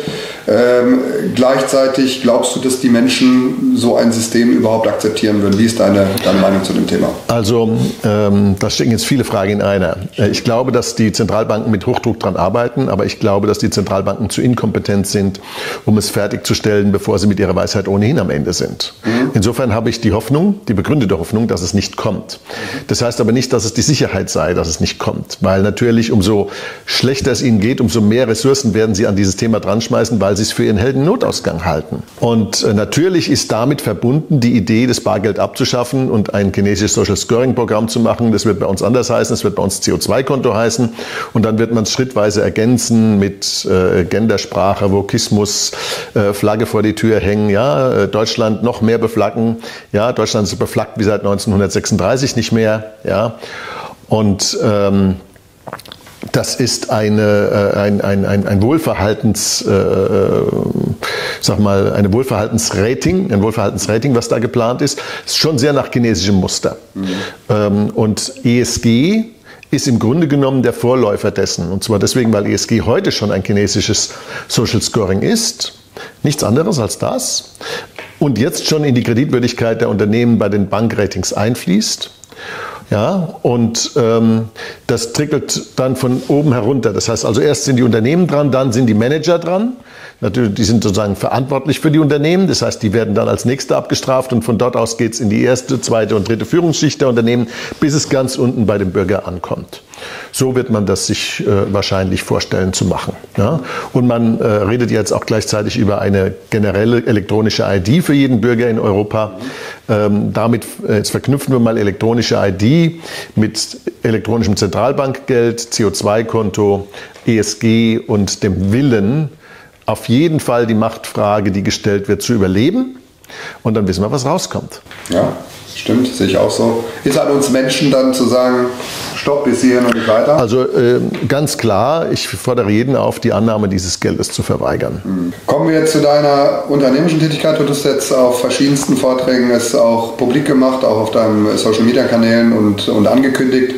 Ähm, gleichzeitig glaubst du, dass die Menschen so ein System überhaupt akzeptieren würden? Wie ist deine, deine Meinung zu dem Thema? Also, ähm, da stecken jetzt viele Fragen in einer. Äh, ich glaube, dass die Zentralbanken mit Hochdruck daran arbeiten, aber ich glaube, dass die Zentralbanken zu inkompetent sind, um es fertigzustellen, bevor sie mit ihrer Weisheit ohnehin am Ende sind. Mhm. Insofern habe ich die Hoffnung, die begründete Hoffnung, dass es nicht kommt. Das heißt aber nicht, dass es die Sicherheit sei, dass es nicht kommt, weil natürlich umso schlechter es ihnen geht, umso mehr Ressourcen werden sie an dieses Thema dran schmeißen, weil sie es für ihren Heldennotausgang halten. Und äh, natürlich ist damit verbunden die Idee, das Bargeld abzuschaffen und ein chinesisches Social Scoring Programm zu machen. Das wird bei uns anders heißen, das wird bei uns CO2-Konto heißen. Und dann wird man es schrittweise ergänzen mit äh, Gendersprache, Vokismus, äh, Flagge vor die Tür hängen, ja, äh, Deutschland noch mehr beflaggen. Ja, Deutschland ist beflaggt wie seit 1936 nicht mehr, ja. Und ähm, das ist eine, äh, ein, ein, ein, ein Wohlverhaltens, äh, äh, sag mal, eine Wohlverhaltensrating, ein Wohlverhaltensrating, was da geplant ist, ist schon sehr nach chinesischem Muster. Mhm. Ähm, und ESG ist im Grunde genommen der Vorläufer dessen. Und zwar deswegen, weil ESG heute schon ein chinesisches Social Scoring ist. Nichts anderes als das. Und jetzt schon in die Kreditwürdigkeit der Unternehmen bei den Bankratings einfließt. Ja, und ähm, das trickelt dann von oben herunter. Das heißt also, erst sind die Unternehmen dran, dann sind die Manager dran. Natürlich, die sind sozusagen verantwortlich für die Unternehmen. Das heißt, die werden dann als Nächste abgestraft und von dort aus geht's in die erste, zweite und dritte Führungsschicht der Unternehmen, bis es ganz unten bei dem Bürger ankommt. So wird man das sich äh, wahrscheinlich vorstellen zu machen. Ja? Und man äh, redet jetzt auch gleichzeitig über eine generelle elektronische ID für jeden Bürger in Europa. Ähm, damit äh, jetzt verknüpfen wir mal elektronische ID mit elektronischem Zentralbankgeld, CO2-Konto, ESG und dem Willen, auf jeden Fall die Machtfrage, die gestellt wird, zu überleben. Und dann wissen wir, was rauskommt. Ja, stimmt, sehe ich auch so. Ist an uns Menschen dann zu sagen, Stopp bis hierhin und nicht weiter? Also äh, ganz klar, ich fordere jeden auf, die Annahme dieses Geldes zu verweigern. Mhm. Kommen wir jetzt zu deiner unternehmerischen Tätigkeit. Du hast jetzt auf verschiedensten Vorträgen es auch publik gemacht, auch auf deinen Social-Media-Kanälen und, und angekündigt,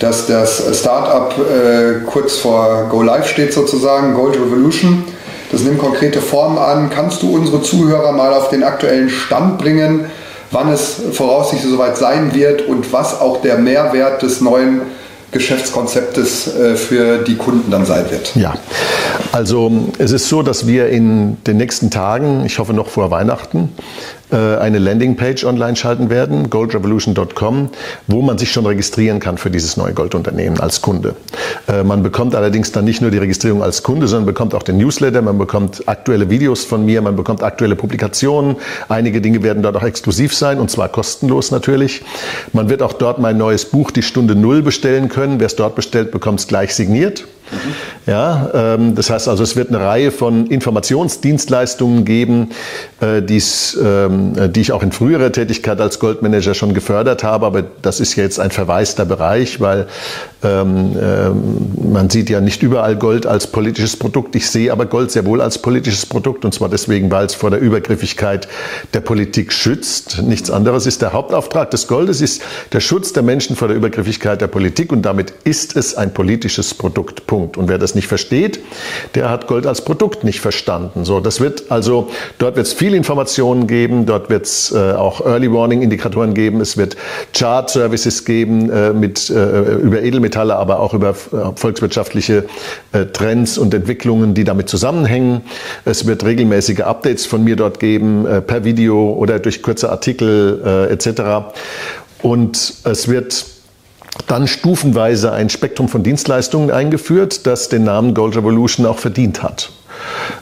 dass das Startup äh, kurz vor Go Live steht sozusagen, Gold Revolution. Das nimmt konkrete Formen an. Kannst du unsere Zuhörer mal auf den aktuellen Stand bringen, wann es voraussichtlich soweit sein wird und was auch der Mehrwert des neuen Geschäftskonzeptes äh, für die Kunden dann sein wird? Ja, also es ist so, dass wir in den nächsten Tagen, ich hoffe noch vor Weihnachten, eine Landingpage online schalten werden, goldrevolution.com, wo man sich schon registrieren kann für dieses neue Goldunternehmen als Kunde. Äh, man bekommt allerdings dann nicht nur die Registrierung als Kunde, sondern bekommt auch den Newsletter, man bekommt aktuelle Videos von mir, man bekommt aktuelle Publikationen. Einige Dinge werden dort auch exklusiv sein und zwar kostenlos natürlich. Man wird auch dort mein neues Buch Die Stunde Null bestellen können. Wer es dort bestellt, bekommt es gleich signiert. Ja, ähm, das heißt also, es wird eine Reihe von Informationsdienstleistungen geben, äh, die's, ähm, die ich auch in früherer Tätigkeit als Goldmanager schon gefördert habe, aber das ist jetzt ein verwaister Bereich, weil ähm, ähm, man sieht ja nicht überall Gold als politisches Produkt. Ich sehe aber Gold sehr wohl als politisches Produkt und zwar deswegen, weil es vor der Übergriffigkeit der Politik schützt. Nichts anderes ist der Hauptauftrag des Goldes, ist der Schutz der Menschen vor der Übergriffigkeit der Politik und damit ist es ein politisches Produkt. Punkt. Punkt. Und wer das nicht versteht, der hat Gold als Produkt nicht verstanden. So, das wird also, dort wird es viele Informationen geben, dort wird es äh, auch Early Warning Indikatoren geben, es wird Chart Services geben äh, mit, äh, über Edelmetalle, aber auch über äh, volkswirtschaftliche äh, Trends und Entwicklungen, die damit zusammenhängen. Es wird regelmäßige Updates von mir dort geben, äh, per Video oder durch kurze Artikel etc. Und es wird dann stufenweise ein Spektrum von Dienstleistungen eingeführt, das den Namen Gold Revolution auch verdient hat.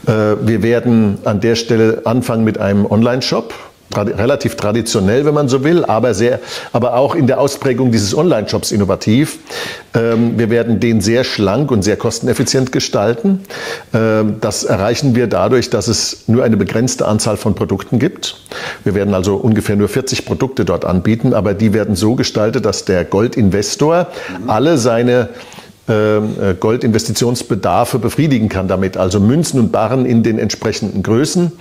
Äh, wir werden an der Stelle anfangen mit einem Online-Shop, relativ traditionell, wenn man so will, aber sehr, aber auch in der Ausprägung dieses Online-Shops innovativ. Ähm, wir werden den sehr schlank und sehr kosteneffizient gestalten. Ähm, das erreichen wir dadurch, dass es nur eine begrenzte Anzahl von Produkten gibt. Wir werden also ungefähr nur 40 Produkte dort anbieten, aber die werden so gestaltet, dass der Goldinvestor alle seine ähm, äh, Goldinvestitionsbedarfe befriedigen kann damit. Also Münzen und Barren in den entsprechenden Größen,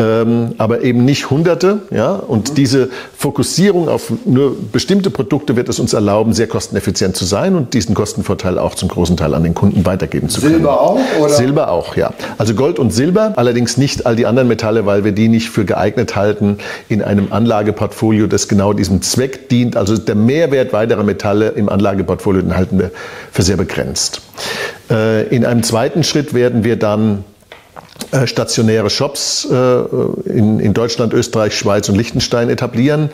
ähm, aber eben nicht Hunderte. Ja? Und mhm. diese Fokussierung auf nur bestimmte Produkte wird es uns erlauben, sehr kosteneffizient zu sein und diesen Kostenvorteil auch zum großen Teil an den Kunden weitergeben zu können. Silber auch? Oder? Silber auch, ja. Also Gold und Silber, allerdings nicht all die anderen Metalle, weil wir die nicht für geeignet halten in einem Anlageportfolio, das genau diesem Zweck dient. Also der Mehrwert weiterer Metalle im Anlageportfolio, den halten wir für sehr begrenzt. Äh, in einem zweiten Schritt werden wir dann stationäre Shops äh, in, in, Deutschland, Österreich, Schweiz und Liechtenstein etablieren.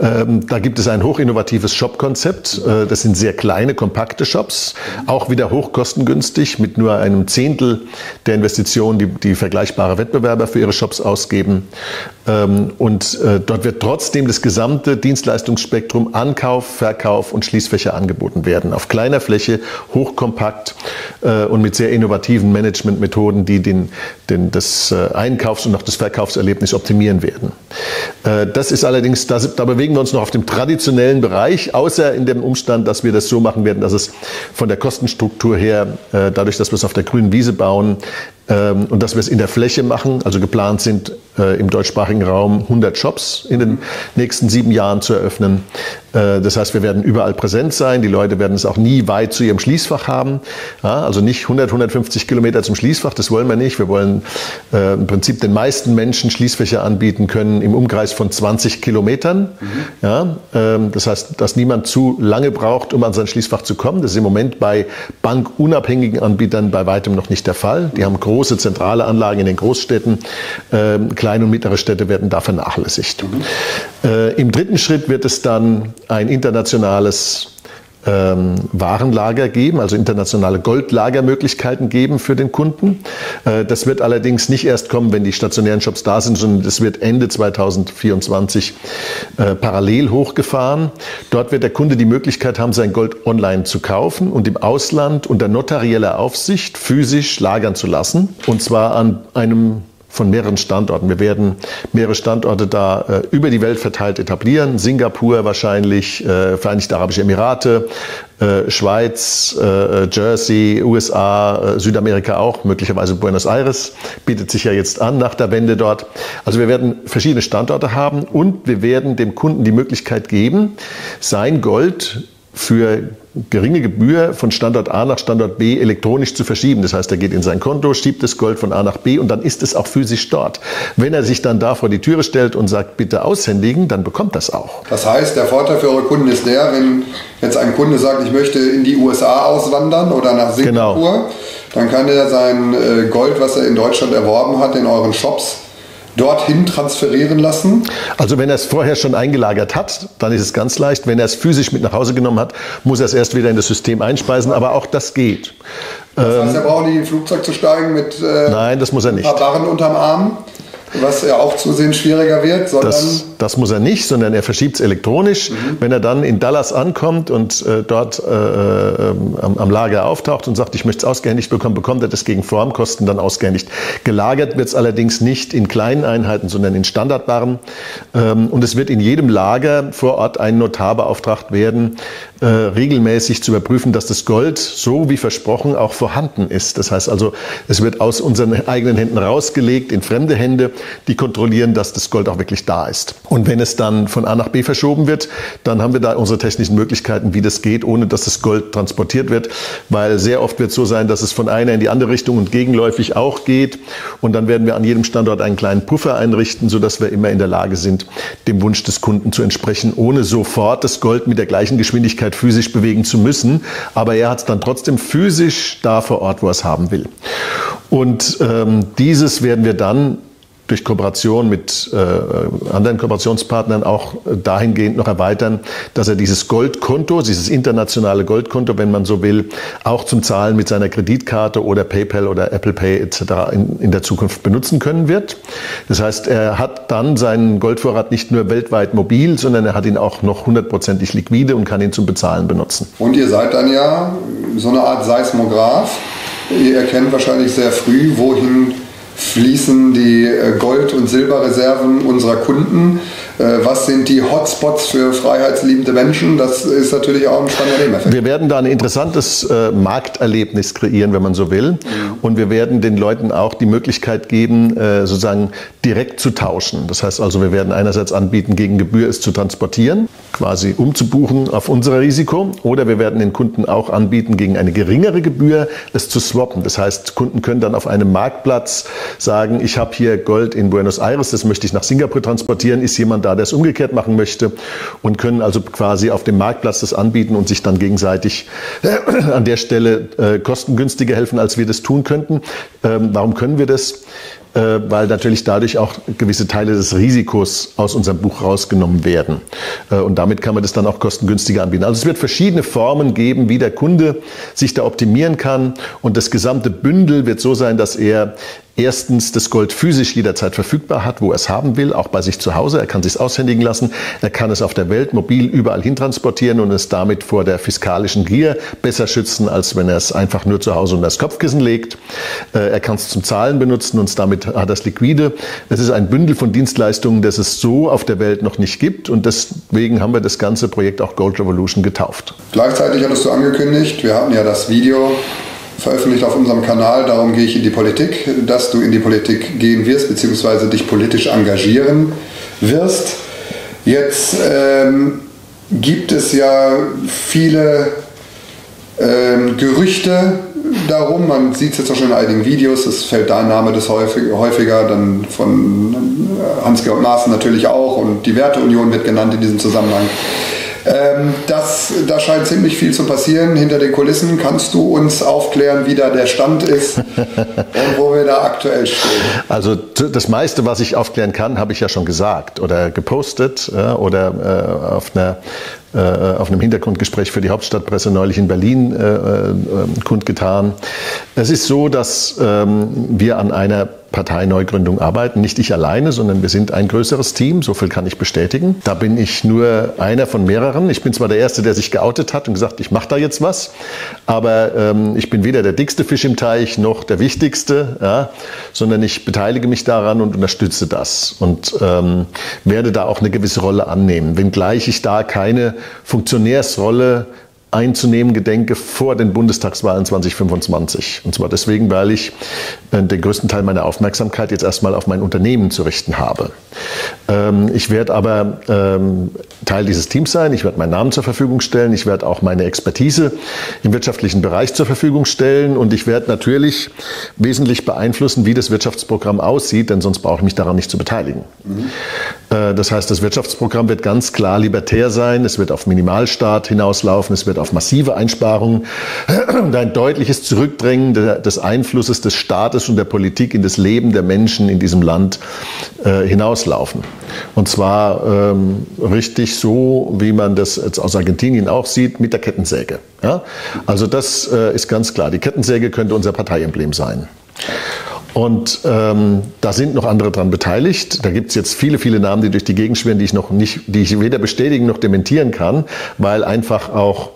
Ähm, da gibt es ein hochinnovatives Shop-Konzept. Äh, das sind sehr kleine, kompakte Shops, auch wieder hochkostengünstig mit nur einem Zehntel der Investitionen, die, die vergleichbare Wettbewerber für ihre Shops ausgeben. Ähm, und dort wird trotzdem das gesamte Dienstleistungsspektrum Ankauf, Verkauf und Schließfächer angeboten werden. Auf kleiner Fläche, hochkompakt und mit sehr innovativen Managementmethoden, die den, den das äh, Einkaufs- und auch das Verkaufserlebnis optimieren werden. Äh, das ist allerdings, da, da bewegen wir uns noch auf dem traditionellen Bereich, außer in dem Umstand, dass wir das so machen werden, dass es von der Kostenstruktur her, äh, dadurch, dass wir es auf der grünen Wiese bauen, ähm, und dass wir es in der Fläche machen. Also geplant sind äh, im deutschsprachigen Raum 100 Shops in den nächsten sieben Jahren zu eröffnen. Äh, das heißt, wir werden überall präsent sein. Die Leute werden es auch nie weit zu ihrem Schließfach haben. Ja, also nicht 100, 150 Kilometer zum Schließfach, das wollen wir nicht. Wir wollen äh, im Prinzip den meisten Menschen Schließfächer anbieten können im Umkreis von 20 Kilometern. Mhm. Ja, ähm, das heißt, dass niemand zu lange braucht, um an sein Schließfach zu kommen. Das ist im Moment bei bankunabhängigen Anbietern bei weitem noch nicht der Fall. Die haben große zentrale Anlagen in den Großstädten. Ähm, kleine und mittlere Städte werden da vernachlässigt. Mhm. Äh, Im dritten Schritt wird es dann ein internationales ähm, Warenlager geben, also internationale Goldlagermöglichkeiten geben für den Kunden. Äh, das wird allerdings nicht erst kommen, wenn die stationären Shops da sind, sondern das wird Ende 2024 äh, parallel hochgefahren. Dort wird der Kunde die Möglichkeit haben, sein Gold online zu kaufen und im Ausland unter notarieller Aufsicht physisch lagern zu lassen. Und zwar an einem von mehreren Standorten. Wir werden mehrere Standorte da äh, über die Welt verteilt etablieren. Singapur wahrscheinlich, äh, Vereinigte Arabische Emirate, äh, Schweiz, äh, Jersey, USA, äh, Südamerika auch, möglicherweise Buenos Aires bietet sich ja jetzt an nach der Wende dort. Also wir werden verschiedene Standorte haben und wir werden dem Kunden die Möglichkeit geben, sein Gold für geringe Gebühr von Standort A nach Standort B elektronisch zu verschieben. Das heißt, er geht in sein Konto, schiebt das Gold von A nach B und dann ist es auch physisch dort. Wenn er sich dann da vor die Türe stellt und sagt, bitte aushändigen, dann bekommt das auch. Das heißt, der Vorteil für eure Kunden ist der, wenn jetzt ein Kunde sagt, ich möchte in die USA auswandern oder nach Singapur, genau. dann kann er sein äh, Gold, was er in Deutschland erworben hat, in euren Shops dorthin transferieren lassen? Also wenn er es vorher schon eingelagert hat, dann ist es ganz leicht. Wenn er es physisch mit nach Hause genommen hat, muss er es erst wieder in das System einspeisen, aber auch das geht. Das heißt, er braucht nicht in ein Flugzeug zu steigen mit äh, Nein, das muss er nicht. ein paar Barren unterm Arm? Was ja auch zusehends schwieriger wird, sondern. Das, das muss er nicht, sondern er verschiebt es elektronisch. Mhm. Wenn er dann in Dallas ankommt und äh, dort äh, äh, am, am, Lager auftaucht und sagt, ich möchte es ausgehändigt bekommen, bekommt er das gegen Formkosten dann ausgehändigt. Gelagert wird es allerdings nicht in kleinen Einheiten, sondern in Standardwaren. Ähm, und es wird in jedem Lager vor Ort ein Notar beauftragt werden, äh, regelmäßig zu überprüfen, dass das Gold so wie versprochen auch vorhanden ist. Das heißt also, es wird aus unseren eigenen Händen rausgelegt in fremde Hände die kontrollieren, dass das Gold auch wirklich da ist. Und wenn es dann von A nach B verschoben wird, dann haben wir da unsere technischen Möglichkeiten, wie das geht, ohne dass das Gold transportiert wird, weil sehr oft wird es so sein, dass es von einer in die andere Richtung und gegenläufig auch geht. Und dann werden wir an jedem Standort einen kleinen Puffer einrichten, sodass wir immer in der Lage sind, dem Wunsch des Kunden zu entsprechen, ohne sofort das Gold mit der gleichen Geschwindigkeit physisch bewegen zu müssen. Aber er hat es dann trotzdem physisch da vor Ort, wo er es haben will. Und ähm, dieses werden wir dann durch Kooperation mit äh, anderen Kooperationspartnern auch dahingehend noch erweitern, dass er dieses Goldkonto, dieses internationale Goldkonto, wenn man so will, auch zum Zahlen mit seiner Kreditkarte oder PayPal oder Apple Pay etc. In, in der Zukunft benutzen können wird. Das heißt, er hat dann seinen Goldvorrat nicht nur weltweit mobil, sondern er hat ihn auch noch hundertprozentig liquide und kann ihn zum Bezahlen benutzen. Und ihr seid dann ja so eine Art Seismograph. Ihr erkennt wahrscheinlich sehr früh, wohin fließen die äh, Gold- und Silberreserven unserer Kunden? Äh, was sind die Hotspots für freiheitsliebende Menschen? Das ist natürlich auch ein spannender Nebeneffekt. Wir werden da ein interessantes äh, Markterlebnis kreieren, wenn man so will. Und wir werden den Leuten auch die Möglichkeit geben, sozusagen direkt zu tauschen. Das heißt also, wir werden einerseits anbieten, gegen Gebühr es zu transportieren quasi umzubuchen auf unser Risiko. Oder wir werden den Kunden auch anbieten, gegen eine geringere Gebühr es zu swappen. Das heißt, Kunden können dann auf einem Marktplatz sagen, ich habe hier Gold in Buenos Aires, das möchte ich nach Singapur transportieren. Ist jemand da, der es umgekehrt machen möchte? Und können also quasi auf dem Marktplatz das anbieten und sich dann gegenseitig äh, an der Stelle äh, kostengünstiger helfen, als wir das tun könnten. Ähm, warum können wir das? Äh, weil natürlich dadurch auch gewisse Teile des Risikos aus unserem Buch rausgenommen werden. Und damit kann man das dann auch kostengünstiger anbieten. Also es wird verschiedene Formen geben, wie der Kunde sich da optimieren kann. Und das gesamte Bündel wird so sein, dass er erstens das Gold physisch jederzeit verfügbar hat, wo er es haben will, auch bei sich zu Hause. Er kann es sich aushändigen lassen. Er kann es auf der Welt mobil überall hin transportieren und es damit vor der fiskalischen Gier besser schützen, als wenn er es einfach nur zu Hause unter das Kopfkissen legt. Äh, er kann es zum Zahlen benutzen und damit hat er es liquide. Es ist ein Bündel von Dienstleistungen, das es so auf der Welt noch nicht gibt und deswegen haben wir das ganze Projekt auch Gold Revolution getauft. Gleichzeitig hattest du angekündigt, wir hatten ja das Video veröffentlicht auf unserem Kanal, darum gehe ich in die Politik, dass du in die Politik gehen wirst, beziehungsweise dich politisch engagieren wirst. Jetzt ähm, gibt es ja viele ähm, Gerüchte darum, man sieht es jetzt auch schon in einigen Videos, es fällt dein Name das häufig, häufiger, dann von Hans-Georg Maaßen natürlich auch und die Werteunion wird genannt in diesem Zusammenhang. Ähm, das, da scheint ziemlich viel zu passieren hinter den Kulissen. Kannst du uns aufklären, wie da der Stand ist und wo wir da aktuell stehen? Also das meiste, was ich aufklären kann, habe ich ja schon gesagt oder gepostet äh, oder äh, auf einer äh, auf einem Hintergrundgespräch für die Hauptstadtpresse neulich in Berlin äh, äh, kundgetan. Es ist so, dass ähm, wir an einer Parteineugründung arbeiten. Nicht ich alleine, sondern wir sind ein größeres Team. So viel kann ich bestätigen. Da bin ich nur einer von mehreren. Ich bin zwar der Erste, der sich geoutet hat und gesagt, ich mache da jetzt was, aber ähm, ich bin weder der dickste Fisch im Teich noch der wichtigste, ja, sondern ich beteilige mich daran und unterstütze das und ähm, werde da auch eine gewisse Rolle annehmen, wenngleich ich da keine Funktionärsrolle einzunehmen gedenke vor den Bundestagswahlen 2025. Und zwar deswegen, weil ich äh, den größten Teil meiner Aufmerksamkeit jetzt erstmal auf mein Unternehmen zu richten habe. Ähm, ich werde aber ähm, Teil dieses Teams sein. Ich werde meinen Namen zur Verfügung stellen. Ich werde auch meine Expertise im wirtschaftlichen Bereich zur Verfügung stellen. Und ich werde natürlich wesentlich beeinflussen, wie das Wirtschaftsprogramm aussieht, denn sonst brauche ich mich daran nicht zu beteiligen. Mhm. Das heißt, das Wirtschaftsprogramm wird ganz klar libertär sein. Es wird auf Minimalstaat hinauslaufen. Es wird auf massive Einsparungen und ein deutliches Zurückdrängen des Einflusses des Staates und der Politik in das Leben der Menschen in diesem Land äh, hinauslaufen. Und zwar ähm, richtig so, wie man das jetzt aus Argentinien auch sieht, mit der Kettensäge. Also das äh, ist ganz klar. Die Kettensäge könnte unser Parteiemblem sein. Und ähm, da sind noch andere dran beteiligt. Da gibt es jetzt viele, viele Namen, die durch die Gegend schwirren, die ich noch nicht, die ich weder bestätigen noch dementieren kann, weil einfach auch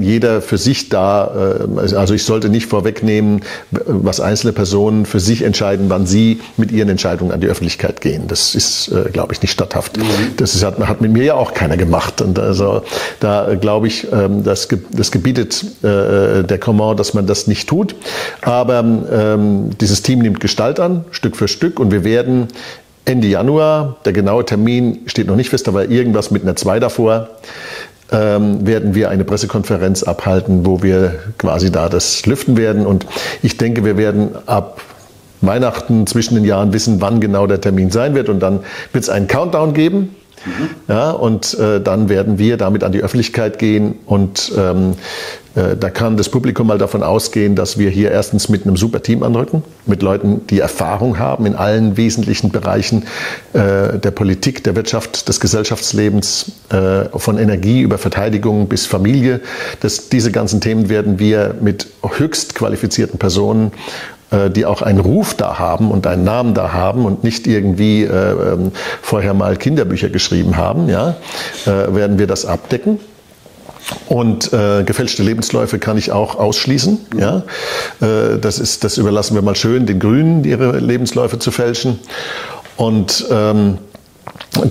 jeder für sich da, äh, also ich sollte nicht vorwegnehmen, was einzelne Personen für sich entscheiden, wann sie mit ihren Entscheidungen an die Öffentlichkeit gehen. Das ist, äh, glaube ich, nicht statthaft. Mhm. Das ist, hat, hat, mit mir ja auch keiner gemacht. Und also da glaube ich, ähm, das, das gebietet äh, der Command, dass man das nicht tut. Aber ähm, dieses Team nimmt Gestalt an, Stück für Stück, und wir werden Ende Januar, der genaue Termin steht noch nicht fest, aber irgendwas mit einer 2 davor, ähm, werden wir eine Pressekonferenz abhalten, wo wir quasi da das lüften werden. Und ich denke, wir werden ab Weihnachten zwischen den Jahren wissen, wann genau der Termin sein wird. Und dann wird es einen Countdown geben. Mhm. Ja, und äh, dann werden wir damit an die Öffentlichkeit gehen und ähm, äh, da kann das Publikum mal davon ausgehen, dass wir hier erstens mit einem super Team anrücken, mit Leuten, die Erfahrung haben in allen wesentlichen Bereichen äh, der Politik, der Wirtschaft, des Gesellschaftslebens, äh, von Energie über Verteidigung bis Familie. Das, diese ganzen Themen werden wir mit höchst qualifizierten Personen die auch einen Ruf da haben und einen Namen da haben und nicht irgendwie äh, ähm, vorher mal Kinderbücher geschrieben haben, ja, äh, werden wir das abdecken. Und äh, gefälschte Lebensläufe kann ich auch ausschließen. Ja? Äh, das, ist, das überlassen wir mal schön den Grünen, ihre Lebensläufe zu fälschen. Und ähm,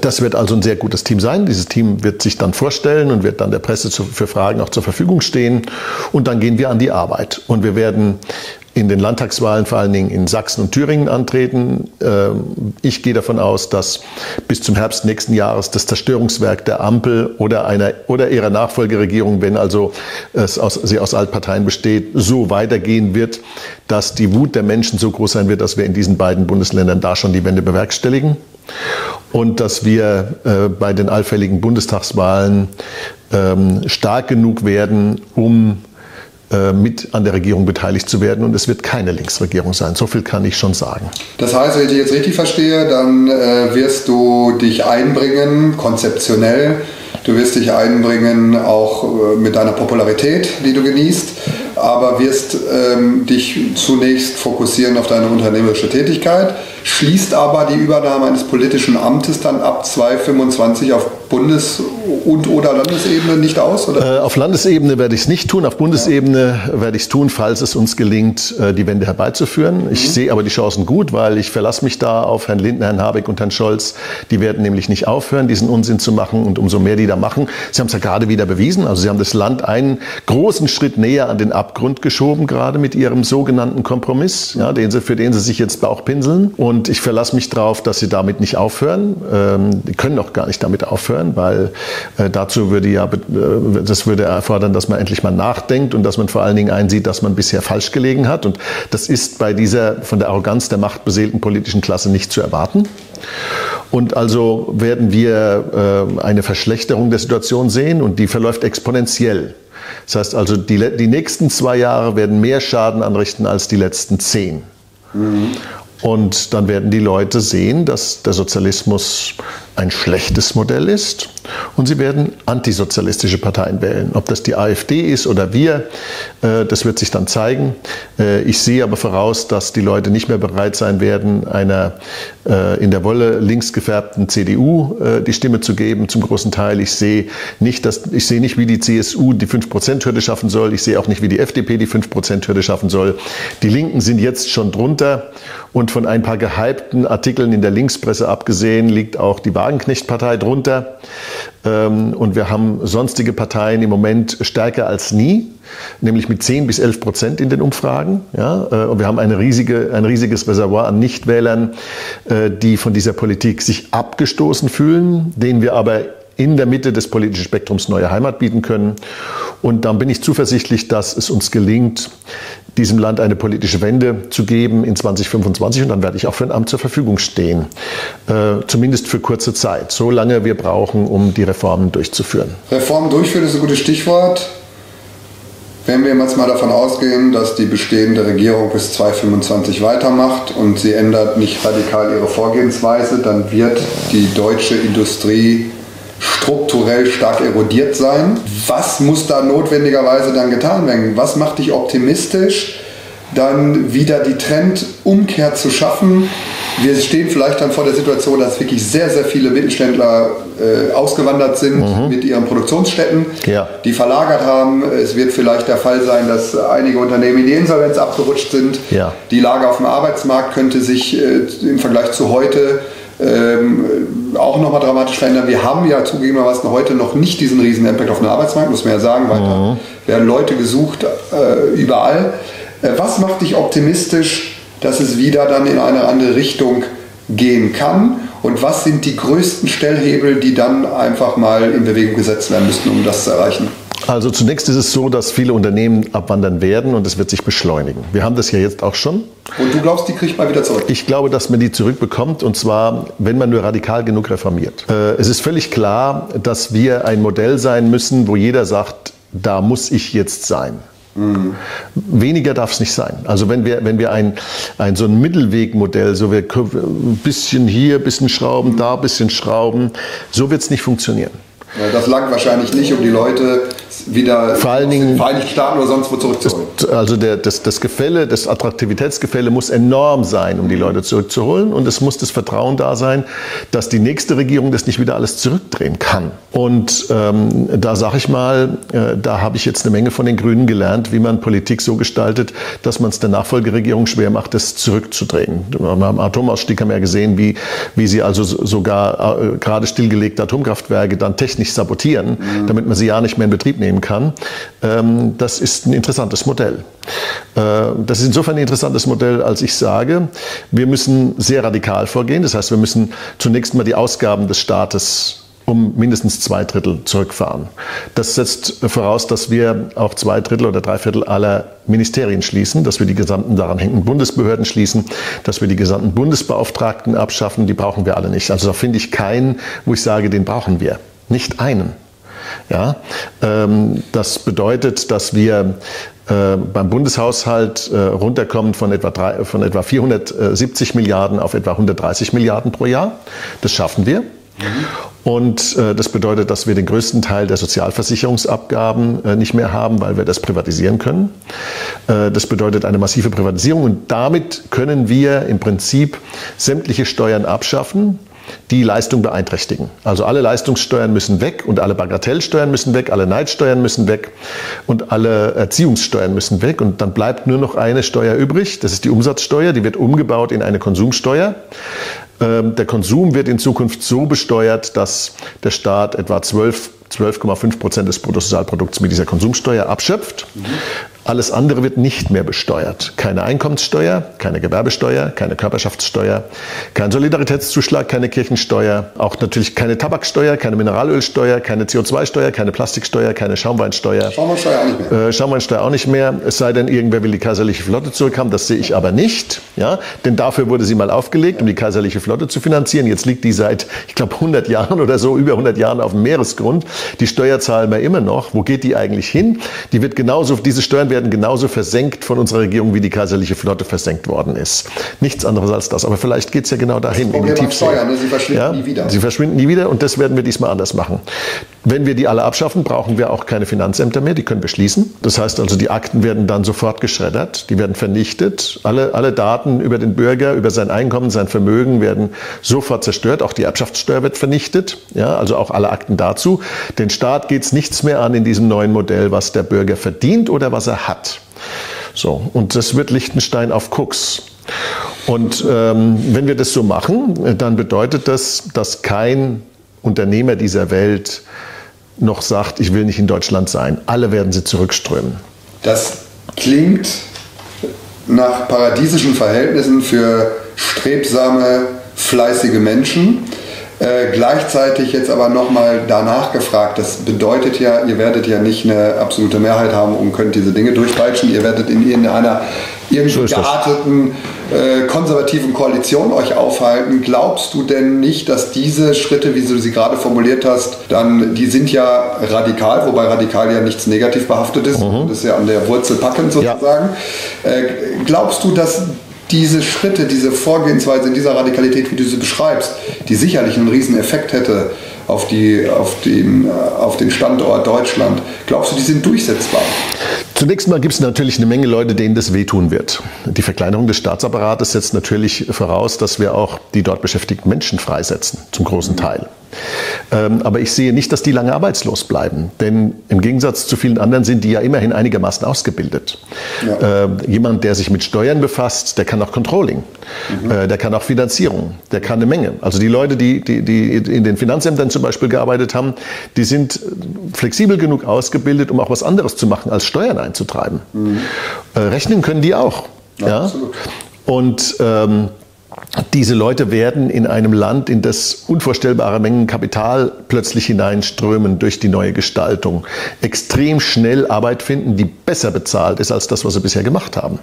das wird also ein sehr gutes Team sein. Dieses Team wird sich dann vorstellen und wird dann der Presse zu, für Fragen auch zur Verfügung stehen. Und dann gehen wir an die Arbeit. Und wir werden in den Landtagswahlen vor allen Dingen in Sachsen und Thüringen antreten. Ähm, ich gehe davon aus, dass bis zum Herbst nächsten Jahres das Zerstörungswerk der Ampel oder einer oder ihrer Nachfolgeregierung, wenn also es aus, sie aus Altparteien besteht, so weitergehen wird, dass die Wut der Menschen so groß sein wird, dass wir in diesen beiden Bundesländern da schon die Wende bewerkstelligen und dass wir äh, bei den allfälligen Bundestagswahlen ähm, stark genug werden, um mit an der Regierung beteiligt zu werden. Und es wird keine Linksregierung sein. So viel kann ich schon sagen. Das heißt, wenn ich jetzt richtig verstehe, dann äh, wirst du dich einbringen, konzeptionell. Du wirst dich einbringen, auch äh, mit deiner Popularität, die du genießt, aber wirst ähm, dich zunächst fokussieren auf deine unternehmerische Tätigkeit, schließt aber die Übernahme eines politischen Amtes dann ab 2025 auf Bundes- und oder Landesebene nicht aus? Oder? Äh, auf Landesebene werde ich es nicht tun, auf Bundesebene ja. werde ich es tun, falls es uns gelingt, äh, die Wende herbeizuführen. Ich mhm. sehe aber die Chancen gut, weil ich verlasse mich da auf Herrn Lindner, Herrn Habeck und Herrn Scholz. Die werden nämlich nicht aufhören, diesen Unsinn zu machen und umso mehr die da machen. Sie haben es ja gerade wieder bewiesen. Also Sie haben das Land einen großen Schritt näher an den Abgrund geschoben, gerade mit Ihrem sogenannten Kompromiss, ja, den Sie, für den Sie sich jetzt Bauchpinseln. Und ich verlasse mich darauf, dass Sie damit nicht aufhören. Ähm, die können auch gar nicht damit aufhören, weil äh, dazu würde ja, äh, das würde erfordern, dass man endlich mal nachdenkt und dass man vor allen Dingen einsieht, dass man bisher falsch gelegen hat. Und das ist bei dieser von der Arroganz der machtbeseelten politischen Klasse nicht zu erwarten. Und also werden wir äh, eine Verschlechterung der Situation sehen und die verläuft exponentiell. Das heißt also, die, die nächsten zwei Jahre werden mehr Schaden anrichten als die letzten zehn. Mhm. Und dann werden die Leute sehen, dass der Sozialismus ein schlechtes Modell ist und sie werden antisozialistische Parteien wählen. Ob das die AfD ist oder wir, äh, das wird sich dann zeigen. Äh, ich sehe aber voraus, dass die Leute nicht mehr bereit sein werden, einer äh, in der Wolle links gefärbten CDU die Stimme zu geben, zum großen Teil. Ich sehe nicht, dass, ich sehe nicht, wie die CSU die 5%-Hürde schaffen soll. Ich sehe auch nicht, wie die FDP die 5%-Hürde schaffen soll. Die Linken sind jetzt schon drunter und von ein paar gehypten Artikeln in der Linkspresse abgesehen liegt auch die Wahl Wagenknecht-Partei drunter. Ähm, und wir haben sonstige Parteien im Moment stärker als nie, nämlich mit 10 bis 11 Prozent in den Umfragen. Ja, äh, und wir haben eine riesige, ein riesiges Reservoir an Nichtwählern, äh, die von dieser Politik sich abgestoßen fühlen, denen wir aber in der Mitte des politischen Spektrums neue Heimat bieten können. Und dann bin ich zuversichtlich, dass es uns gelingt, diesem Land eine politische Wende zu geben in 2025 und dann werde ich auch für ein Amt zur Verfügung stehen. Äh, zumindest für kurze Zeit, so lange wir brauchen, um die Reformen durchzuführen. Reformen durchführen ist ein gutes Stichwort. Wenn wir jetzt mal davon ausgehen, dass die bestehende Regierung bis 2025 weitermacht und sie ändert nicht radikal ihre Vorgehensweise, dann wird die deutsche Industrie strukturell stark erodiert sein. Was muss da notwendigerweise dann getan werden? Was macht dich optimistisch, dann wieder die Trendumkehr zu schaffen? Wir stehen vielleicht dann vor der Situation, dass wirklich sehr, sehr viele Mittelständler äh, ausgewandert sind mhm. mit ihren Produktionsstätten, ja. die verlagert haben. Es wird vielleicht der Fall sein, dass einige Unternehmen in die Insolvenz abgerutscht sind. Ja. Die Lage auf dem Arbeitsmarkt könnte sich äh, im Vergleich zu heute ähm, auch nochmal dramatisch verändern. Wir haben ja zugegebenermaßen heute noch nicht diesen riesen Impact auf den Arbeitsmarkt, muss man ja sagen, weil mhm. werden Leute gesucht äh, überall. Äh, was macht dich optimistisch, dass es wieder dann in eine andere Richtung gehen kann? Und was sind die größten Stellhebel, die dann einfach mal in Bewegung gesetzt werden müssten, um das zu erreichen? Also zunächst ist es so, dass viele Unternehmen abwandern werden und es wird sich beschleunigen. Wir haben das ja jetzt auch schon. Und du glaubst, die kriegt man wieder zurück? Ich glaube, dass man die zurückbekommt und zwar, wenn man nur radikal genug reformiert. Äh, es ist völlig klar, dass wir ein Modell sein müssen, wo jeder sagt, da muss ich jetzt sein. Mhm. Weniger darf es nicht sein. Also wenn wir, wenn wir ein, ein so ein Mittelwegmodell, so wir ein bisschen hier, ein bisschen schrauben, da ein bisschen schrauben, so wird es nicht funktionieren. Das langt wahrscheinlich nicht, um die Leute wieder vor allen Dingen, Vereinigten Staaten oder sonst wo zurückzuholen. Also der, das, das Gefälle, das Attraktivitätsgefälle muss enorm sein, um die Leute zurückzuholen. Und es muss das Vertrauen da sein, dass die nächste Regierung das nicht wieder alles zurückdrehen kann. Und ähm, da sage ich mal, äh, da habe ich jetzt eine Menge von den Grünen gelernt, wie man Politik so gestaltet, dass man es der Nachfolgeregierung schwer macht, das zurückzudrehen. Beim Atomausstieg haben wir ja gesehen, wie, wie sie also sogar äh, gerade stillgelegte Atomkraftwerke dann technisch sabotieren, mhm. damit man sie ja nicht mehr in Betrieb nehmen vornehmen kann, ähm, das ist ein interessantes Modell. Äh, das ist insofern ein interessantes Modell, als ich sage, wir müssen sehr radikal vorgehen. Das heißt, wir müssen zunächst mal die Ausgaben des Staates um mindestens zwei Drittel zurückfahren. Das setzt voraus, dass wir auch zwei Drittel oder drei Viertel aller Ministerien schließen, dass wir die gesamten daran hängenden Bundesbehörden schließen, dass wir die gesamten Bundesbeauftragten abschaffen. Die brauchen wir alle nicht. Also da finde ich keinen, wo ich sage, den brauchen wir. Nicht einen. Ja, ähm, das bedeutet, dass wir äh, beim Bundeshaushalt äh, runterkommen von etwa, drei, von etwa 470 Milliarden auf etwa 130 Milliarden pro Jahr. Das schaffen wir. Und äh, das bedeutet, dass wir den größten Teil der Sozialversicherungsabgaben äh, nicht mehr haben, weil wir das privatisieren können. Äh, das bedeutet eine massive Privatisierung und damit können wir im Prinzip sämtliche Steuern abschaffen, die Leistung beeinträchtigen. Also alle Leistungssteuern müssen weg und alle Bagatellsteuern müssen weg, alle Neidsteuern müssen weg und alle Erziehungssteuern müssen weg. Und dann bleibt nur noch eine Steuer übrig, das ist die Umsatzsteuer, die wird umgebaut in eine Konsumsteuer. Ähm, der Konsum wird in Zukunft so besteuert, dass der Staat etwa 12 12,5 Prozent des Bruttosozialprodukts mit dieser Konsumsteuer abschöpft. Mhm. Alles andere wird nicht mehr besteuert. Keine Einkommenssteuer, keine Gewerbesteuer, keine Körperschaftssteuer, kein Solidaritätszuschlag, keine Kirchensteuer, auch natürlich keine Tabaksteuer, keine Mineralölsteuer, keine CO2-Steuer, keine Plastiksteuer, keine Schaumweinsteuer. Schaumweinsteuer auch nicht mehr. Äh, Schaumweinsteuer auch nicht mehr. Es sei denn, irgendwer will die kaiserliche Flotte zurückhaben. Das sehe ich aber nicht. Ja? Denn dafür wurde sie mal aufgelegt, um die kaiserliche Flotte zu finanzieren. Jetzt liegt die seit, ich glaube, 100 Jahren oder so, über 100 Jahren auf dem Meeresgrund. Die Steuer zahlen wir immer noch. Wo geht die eigentlich hin? Die wird genauso, diese Steuern werden genauso versenkt von unserer Regierung, wie die kaiserliche Flotte versenkt worden ist. Nichts anderes als das. Aber vielleicht geht es ja genau dahin, in die Tiefsee. Steuern, ne? Sie verschwinden ja? nie wieder. Sie verschwinden nie wieder und das werden wir diesmal anders machen. Wenn wir die alle abschaffen, brauchen wir auch keine Finanzämter mehr, die können wir schließen. Das heißt also, die Akten werden dann sofort geschreddert, die werden vernichtet. Alle, alle Daten über den Bürger, über sein Einkommen, sein Vermögen werden sofort zerstört. Auch die Erbschaftssteuer wird vernichtet, ja, also auch alle Akten dazu. Den Staat geht es nichts mehr an in diesem neuen Modell, was der Bürger verdient oder was er hat. So, und das wird Liechtenstein auf Koks. Und ähm, wenn wir das so machen, dann bedeutet das, dass kein Unternehmer dieser Welt noch sagt, ich will nicht in Deutschland sein. Alle werden sie zurückströmen. Das klingt nach paradiesischen Verhältnissen für strebsame, fleißige Menschen. Äh, gleichzeitig jetzt aber nochmal danach gefragt, das bedeutet ja, ihr werdet ja nicht eine absolute Mehrheit haben und könnt diese Dinge durchpeitschen, ihr werdet in irgendeiner irgendwie so gearteten äh, konservativen Koalition euch aufhalten. Glaubst du denn nicht, dass diese Schritte, wie du sie gerade formuliert hast, dann, die sind ja radikal, wobei radikal ja nichts negativ behaftet ist, mhm. das ist ja an der Wurzel packend sozusagen. Ja. Äh, glaubst du, dass diese Schritte, diese Vorgehensweise in dieser Radikalität, wie du sie beschreibst, die sicherlich einen riesen Effekt hätte auf, die, auf, den, äh, auf den Standort Deutschland, glaubst du, die sind durchsetzbar? Zunächst mal gibt es natürlich eine Menge Leute, denen das wehtun wird. Die Verkleinerung des Staatsapparates setzt natürlich voraus, dass wir auch die dort beschäftigten Menschen freisetzen, zum großen Teil. Ähm, aber ich sehe nicht, dass die lange arbeitslos bleiben. Denn im Gegensatz zu vielen anderen sind die ja immerhin einigermaßen ausgebildet. Ja. Ähm, jemand, der sich mit Steuern befasst, der kann auch Controlling, mhm. Äh, der kann auch Finanzierung, der kann eine Menge. Also die Leute, die, die, die in den Finanzämtern zum Beispiel gearbeitet haben, die sind flexibel genug ausgebildet, um auch was anderes zu machen, als Steuern einzutreiben. Mhm. Äh, rechnen können die auch. Ja, ja? Absolut. Und ähm, diese Leute werden in einem Land, in das unvorstellbare Mengen Kapital plötzlich hineinströmen durch die neue Gestaltung, extrem schnell Arbeit finden, die besser bezahlt ist als das, was sie bisher gemacht haben.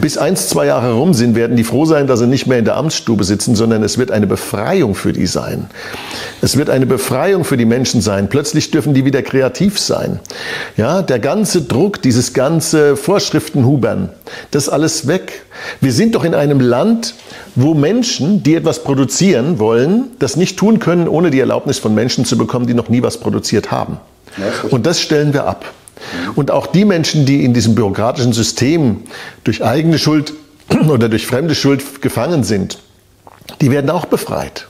Bis eins, zwei Jahre rum sind, werden die froh sein, dass sie nicht mehr in der Amtsstube sitzen, sondern es wird eine Befreiung für die sein. Es wird eine Befreiung für die Menschen sein. Plötzlich dürfen die wieder kreativ sein. Ja, der ganze Druck, dieses ganze Vorschriftenhubern, das alles weg. Wir sind doch in einem Land, wo Menschen, die etwas produzieren wollen, das nicht tun können, ohne die Erlaubnis von Menschen zu bekommen, die noch nie was produziert haben. Und das stellen wir ab. Und auch die Menschen, die in diesem bürokratischen System durch eigene Schuld oder durch fremde Schuld gefangen sind, die werden auch befreit.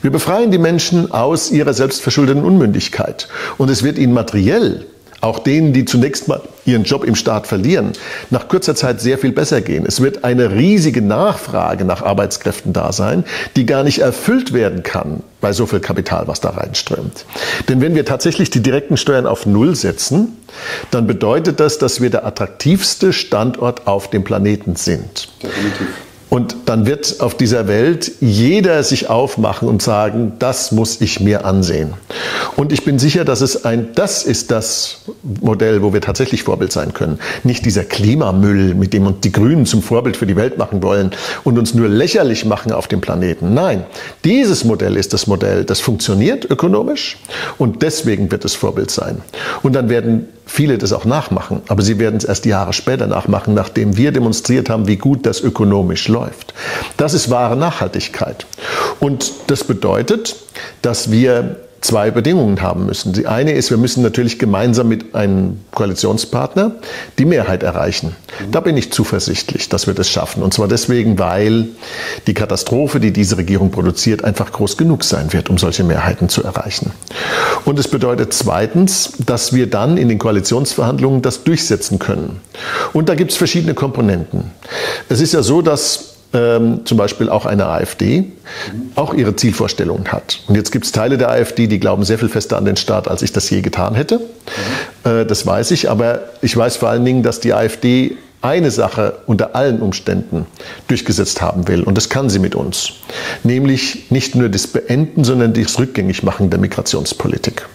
Wir befreien die Menschen aus ihrer selbstverschuldeten Unmündigkeit. Und es wird ihnen materiell auch denen, die zunächst mal ihren Job im Staat verlieren, nach kurzer Zeit sehr viel besser gehen. Es wird eine riesige Nachfrage nach Arbeitskräften da sein, die gar nicht erfüllt werden kann bei so viel Kapital, was da reinströmt. Denn wenn wir tatsächlich die direkten Steuern auf Null setzen, dann bedeutet das, dass wir der attraktivste Standort auf dem Planeten sind. Definitiv. Und dann wird auf dieser Welt jeder sich aufmachen und sagen, das muss ich mir ansehen. Und ich bin sicher, dass es ein, das ist das Modell, wo wir tatsächlich Vorbild sein können. Nicht dieser Klimamüll, mit dem uns die Grünen zum Vorbild für die Welt machen wollen und uns nur lächerlich machen auf dem Planeten. Nein, dieses Modell ist das Modell, das funktioniert ökonomisch und deswegen wird es Vorbild sein. Und dann werden viele das auch nachmachen, aber sie werden es erst Jahre später nachmachen, nachdem wir demonstriert haben, wie gut das ökonomisch läuft. Das ist wahre Nachhaltigkeit. Und das bedeutet, dass wir zwei Bedingungen haben müssen. Die eine ist, wir müssen natürlich gemeinsam mit einem Koalitionspartner die Mehrheit erreichen. Da bin ich zuversichtlich, dass wir das schaffen. Und zwar deswegen, weil die Katastrophe, die diese Regierung produziert, einfach groß genug sein wird, um solche Mehrheiten zu erreichen. Und es bedeutet zweitens, dass wir dann in den Koalitionsverhandlungen das durchsetzen können. Und da gibt es verschiedene Komponenten. Es ist ja so, dass ähm, zum Beispiel auch eine AfD, auch ihre Zielvorstellungen hat. Und jetzt gibt es Teile der AfD, die glauben sehr viel fester an den Staat, als ich das je getan hätte. Mhm. das weiß ich, aber ich weiß vor allen Dingen, dass die AfD eine Sache unter allen Umständen durchgesetzt haben will, und das kann sie mit uns, nämlich nicht nur das Beenden, sondern das Rückgängigmachen der Migrationspolitik.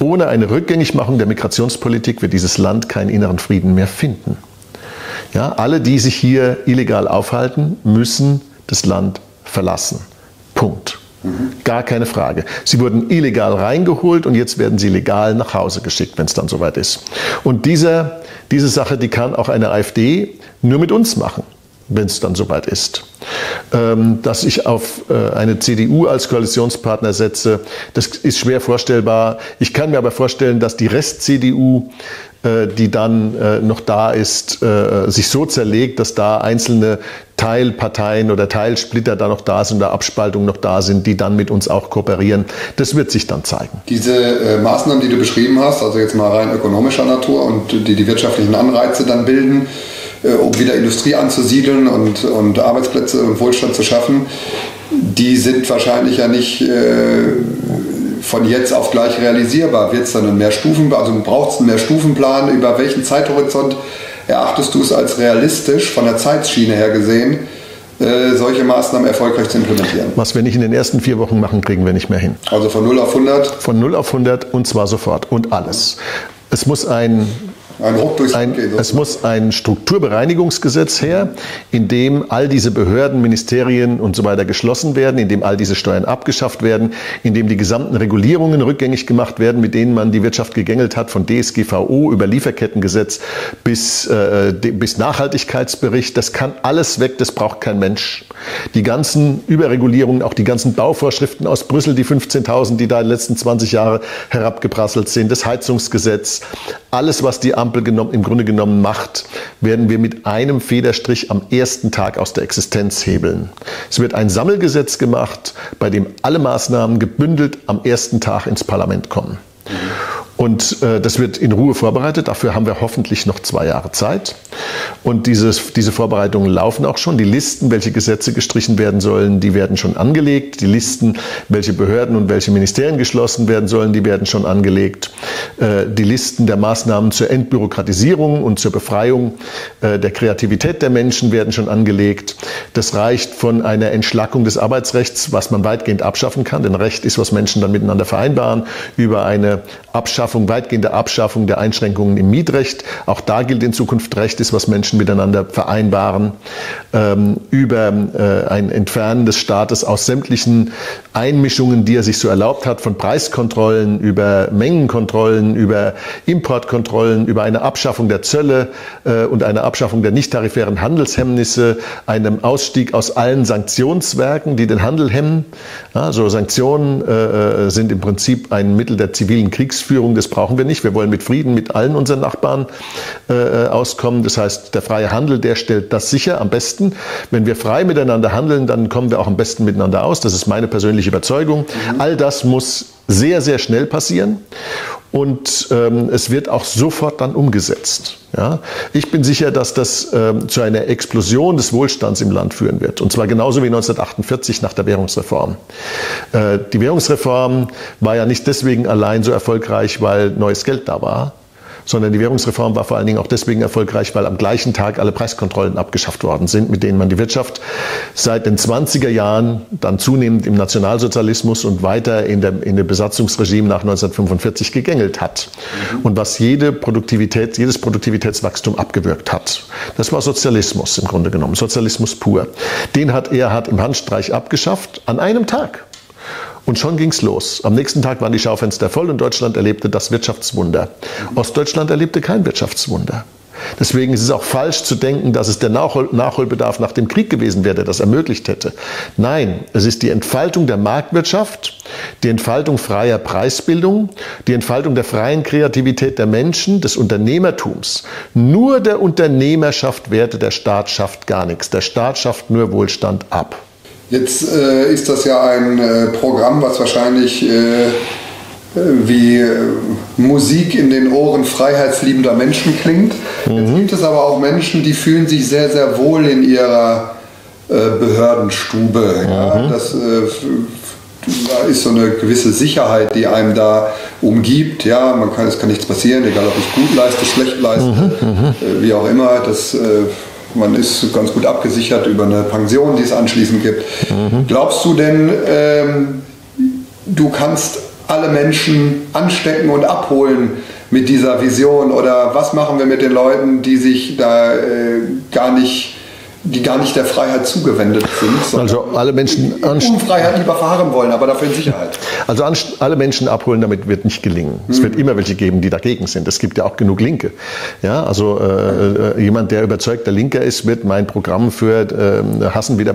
Ohne eine Rückgängigmachung der Migrationspolitik wird dieses Land keinen inneren Frieden mehr finden. Ja, alle, die sich hier illegal aufhalten, müssen das Land verlassen. Punkt. Gar keine Frage. Sie wurden illegal reingeholt und jetzt werden sie legal nach Hause geschickt, wenn es dann soweit ist. Und diese, diese Sache, die kann auch eine AfD nur mit uns machen, wenn es dann soweit ist. Ähm, dass ich auf äh, eine CDU als Koalitionspartner setze, das ist schwer vorstellbar. Ich kann mir aber vorstellen, dass die Rest-CDU die dann äh, noch da ist, äh, sich so zerlegt, dass da einzelne Teilparteien oder Teilsplitter da noch da sind oder Abspaltungen noch da sind, die dann mit uns auch kooperieren. Das wird sich dann zeigen. Diese äh, Maßnahmen, die du beschrieben hast, also jetzt mal rein ökonomischer Natur und die die wirtschaftlichen Anreize dann bilden, äh, um wieder Industrie anzusiedeln und, und Arbeitsplätze und Wohlstand zu schaffen, die sind wahrscheinlich ja nicht äh, von jetzt auf gleich realisierbar? Wird es dann einen Mehrstufen, also braucht es einen Mehrstufenplan? Über welchen Zeithorizont erachtest du es als realistisch, von der Zeitschiene her gesehen, äh, solche Maßnahmen erfolgreich zu implementieren? Was wir nicht in den ersten vier Wochen machen, kriegen wir nicht mehr hin. Also von 0 auf 100? Von 0 auf 100 und zwar sofort und alles. Es muss ein ein ein, Es muss ein Strukturbereinigungsgesetz her, in dem all diese Behörden, Ministerien und so weiter geschlossen werden, in dem all diese Steuern abgeschafft werden, in dem die gesamten Regulierungen rückgängig gemacht werden, mit denen man die Wirtschaft gegängelt hat, von DSGVO über Lieferkettengesetz bis, äh, bis Nachhaltigkeitsbericht. Das kann alles weg, das braucht kein Mensch. Die ganzen Überregulierungen, auch die ganzen Bauvorschriften aus Brüssel, die 15.000, die da in den letzten 20 Jahre herabgeprasselt sind, das Heizungsgesetz, alles, was die Ampel genommen, im Grunde genommen macht, werden wir mit einem Federstrich am ersten Tag aus der Existenz hebeln. Es wird ein Sammelgesetz gemacht, bei dem alle Maßnahmen gebündelt am ersten Tag ins Parlament kommen. Und äh, das wird in Ruhe vorbereitet. Dafür haben wir hoffentlich noch zwei Jahre Zeit. Und dieses, diese Vorbereitungen laufen auch schon. Die Listen, welche Gesetze gestrichen werden sollen, die werden schon angelegt. Die Listen, welche Behörden und welche Ministerien geschlossen werden sollen, die werden schon angelegt. Äh, die Listen der Maßnahmen zur Entbürokratisierung und zur Befreiung äh, der Kreativität der Menschen werden schon angelegt. Das reicht von einer Entschlackung des Arbeitsrechts, was man weitgehend abschaffen kann, denn Recht ist, was Menschen dann miteinander vereinbaren, über eine Abschaffung weitgehende Abschaffung der Einschränkungen im Mietrecht. Auch da gilt in Zukunft Recht ist, was Menschen miteinander vereinbaren. Ähm, über äh, ein Entfernen des Staates aus sämtlichen Einmischungen, die er sich so erlaubt hat, von Preiskontrollen, über Mengenkontrollen, über Importkontrollen, über eine Abschaffung der Zölle äh, und eine Abschaffung der nicht tarifären Handelshemmnisse, einem Ausstieg aus allen Sanktionswerken, die den Handel hemmen. Also Sanktionen äh, äh sind im Prinzip ein Mittel der zivilen Kriegsführung das brauchen wir nicht. Wir wollen mit Frieden mit allen unseren Nachbarn äh, äh, auskommen. Das heißt, der freie Handel, der stellt das sicher am besten. Wenn wir frei miteinander handeln, dann kommen wir auch am besten miteinander aus. Das ist meine persönliche Überzeugung. Mhm. All das muss sehr, sehr schnell passieren und ähm, es wird auch sofort dann umgesetzt. Ja? Ich bin sicher, dass das ähm, zu einer Explosion des Wohlstands im Land führen wird. Und zwar genauso wie 1948 nach der Währungsreform. Äh, die Währungsreform war ja nicht deswegen allein so erfolgreich, weil neues Geld da war, sondern die Währungsreform war vor allen Dingen auch deswegen erfolgreich, weil am gleichen Tag alle Preiskontrollen abgeschafft worden sind, mit denen man die Wirtschaft seit den 20er Jahren, dann zunehmend im Nationalsozialismus und weiter in, der, in dem Besatzungsregime nach 1945 gegängelt hat. Mhm. Und was jede Produktivität, jedes Produktivitätswachstum abgewürgt hat. Das war Sozialismus im Grunde genommen, Sozialismus pur. Den hat er hat im Handstreich abgeschafft an einem Tag. Und schon ging's los. Am nächsten Tag waren die Schaufenster voll und Deutschland erlebte das Wirtschaftswunder. Ostdeutschland erlebte kein Wirtschaftswunder. Deswegen ist es auch falsch zu denken, dass es der Nachhol Nachholbedarf nach dem Krieg gewesen wäre, der das ermöglicht hätte. Nein, es ist die Entfaltung der Marktwirtschaft, die Entfaltung freier Preisbildung, die Entfaltung der freien Kreativität der Menschen, des Unternehmertums. Nur der Unternehmer schafft Werte, der Staat schafft gar nichts. Der Staat schafft nur Wohlstand ab. Jetzt äh, ist das ja ein äh, Programm, was wahrscheinlich äh, wie äh, Musik in den Ohren freiheitsliebender Menschen klingt. Mhm. Jetzt gibt es aber auch Menschen, die fühlen sich sehr, sehr wohl in ihrer äh, Behördenstube. Mhm. Ja? Das, äh, da ist so eine gewisse Sicherheit, die einem da umgibt. Ja, man kann, es kann nichts passieren, egal ob ich gut leiste, schlecht leiste, mhm. mhm. wie auch immer. Das man ist ganz gut abgesichert über eine Pension, die es anschließend gibt. Mhm. Glaubst du denn, ähm, du kannst alle Menschen anstecken und abholen mit dieser Vision? Oder was machen wir mit den Leuten, die sich da äh, gar nicht die gar nicht der Freiheit zugewendet sind. Also alle Menschen Unfreiheit lieber fahren wollen, aber dafür in Sicherheit. Also alle Menschen abholen, damit wird nicht gelingen. Es mhm. wird immer welche geben, die dagegen sind. Es gibt ja auch genug Linke. Ja, also äh, äh jemand, der überzeugter Linker ist, wird mein Programm für äh, hassen wie der